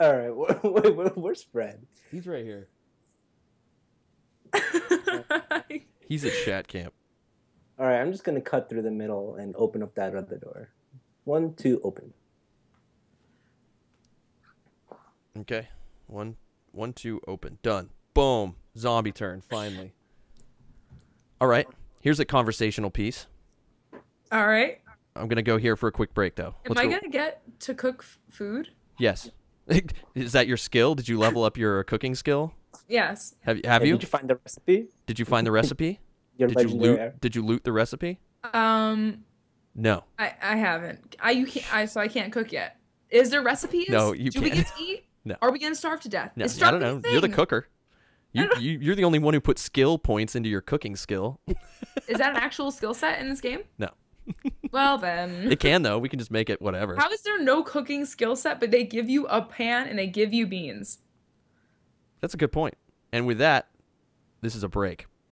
All right, wh- wait, where, where's Fred? He's right here. He's at Shat Camp. All right, I'm just gonna cut through the middle and open up that other door. One, two, open. Okay. One, one, two, open. Done. Boom. Zombie turn, finally. All right. Here's a conversational piece. All right. I'm going to go here for a quick break, though. Am Let's I go- gonna get to cook f- food? Yes. Is that your skill? Did you level up your cooking skill? Yes. Have, have Yeah, you? Did you find the recipe? Did you find the recipe? Your Did you legendary. loot? Did you loot the recipe? Um, No. I I haven't. I you can't. I so I can't cook yet. Is there recipes? No, you Do we can't. get to eat? No. Are we gonna starve to death? No, I don't know. a You're the cooker. You, you, you're the only one who put skill points into your cooking skill. Is that an actual skill set in this game? No. Well then. It can though. We can just make it whatever. How is there no cooking skill set, but they give you a pan and they give you beans? That's a good point. And with that, this is a break.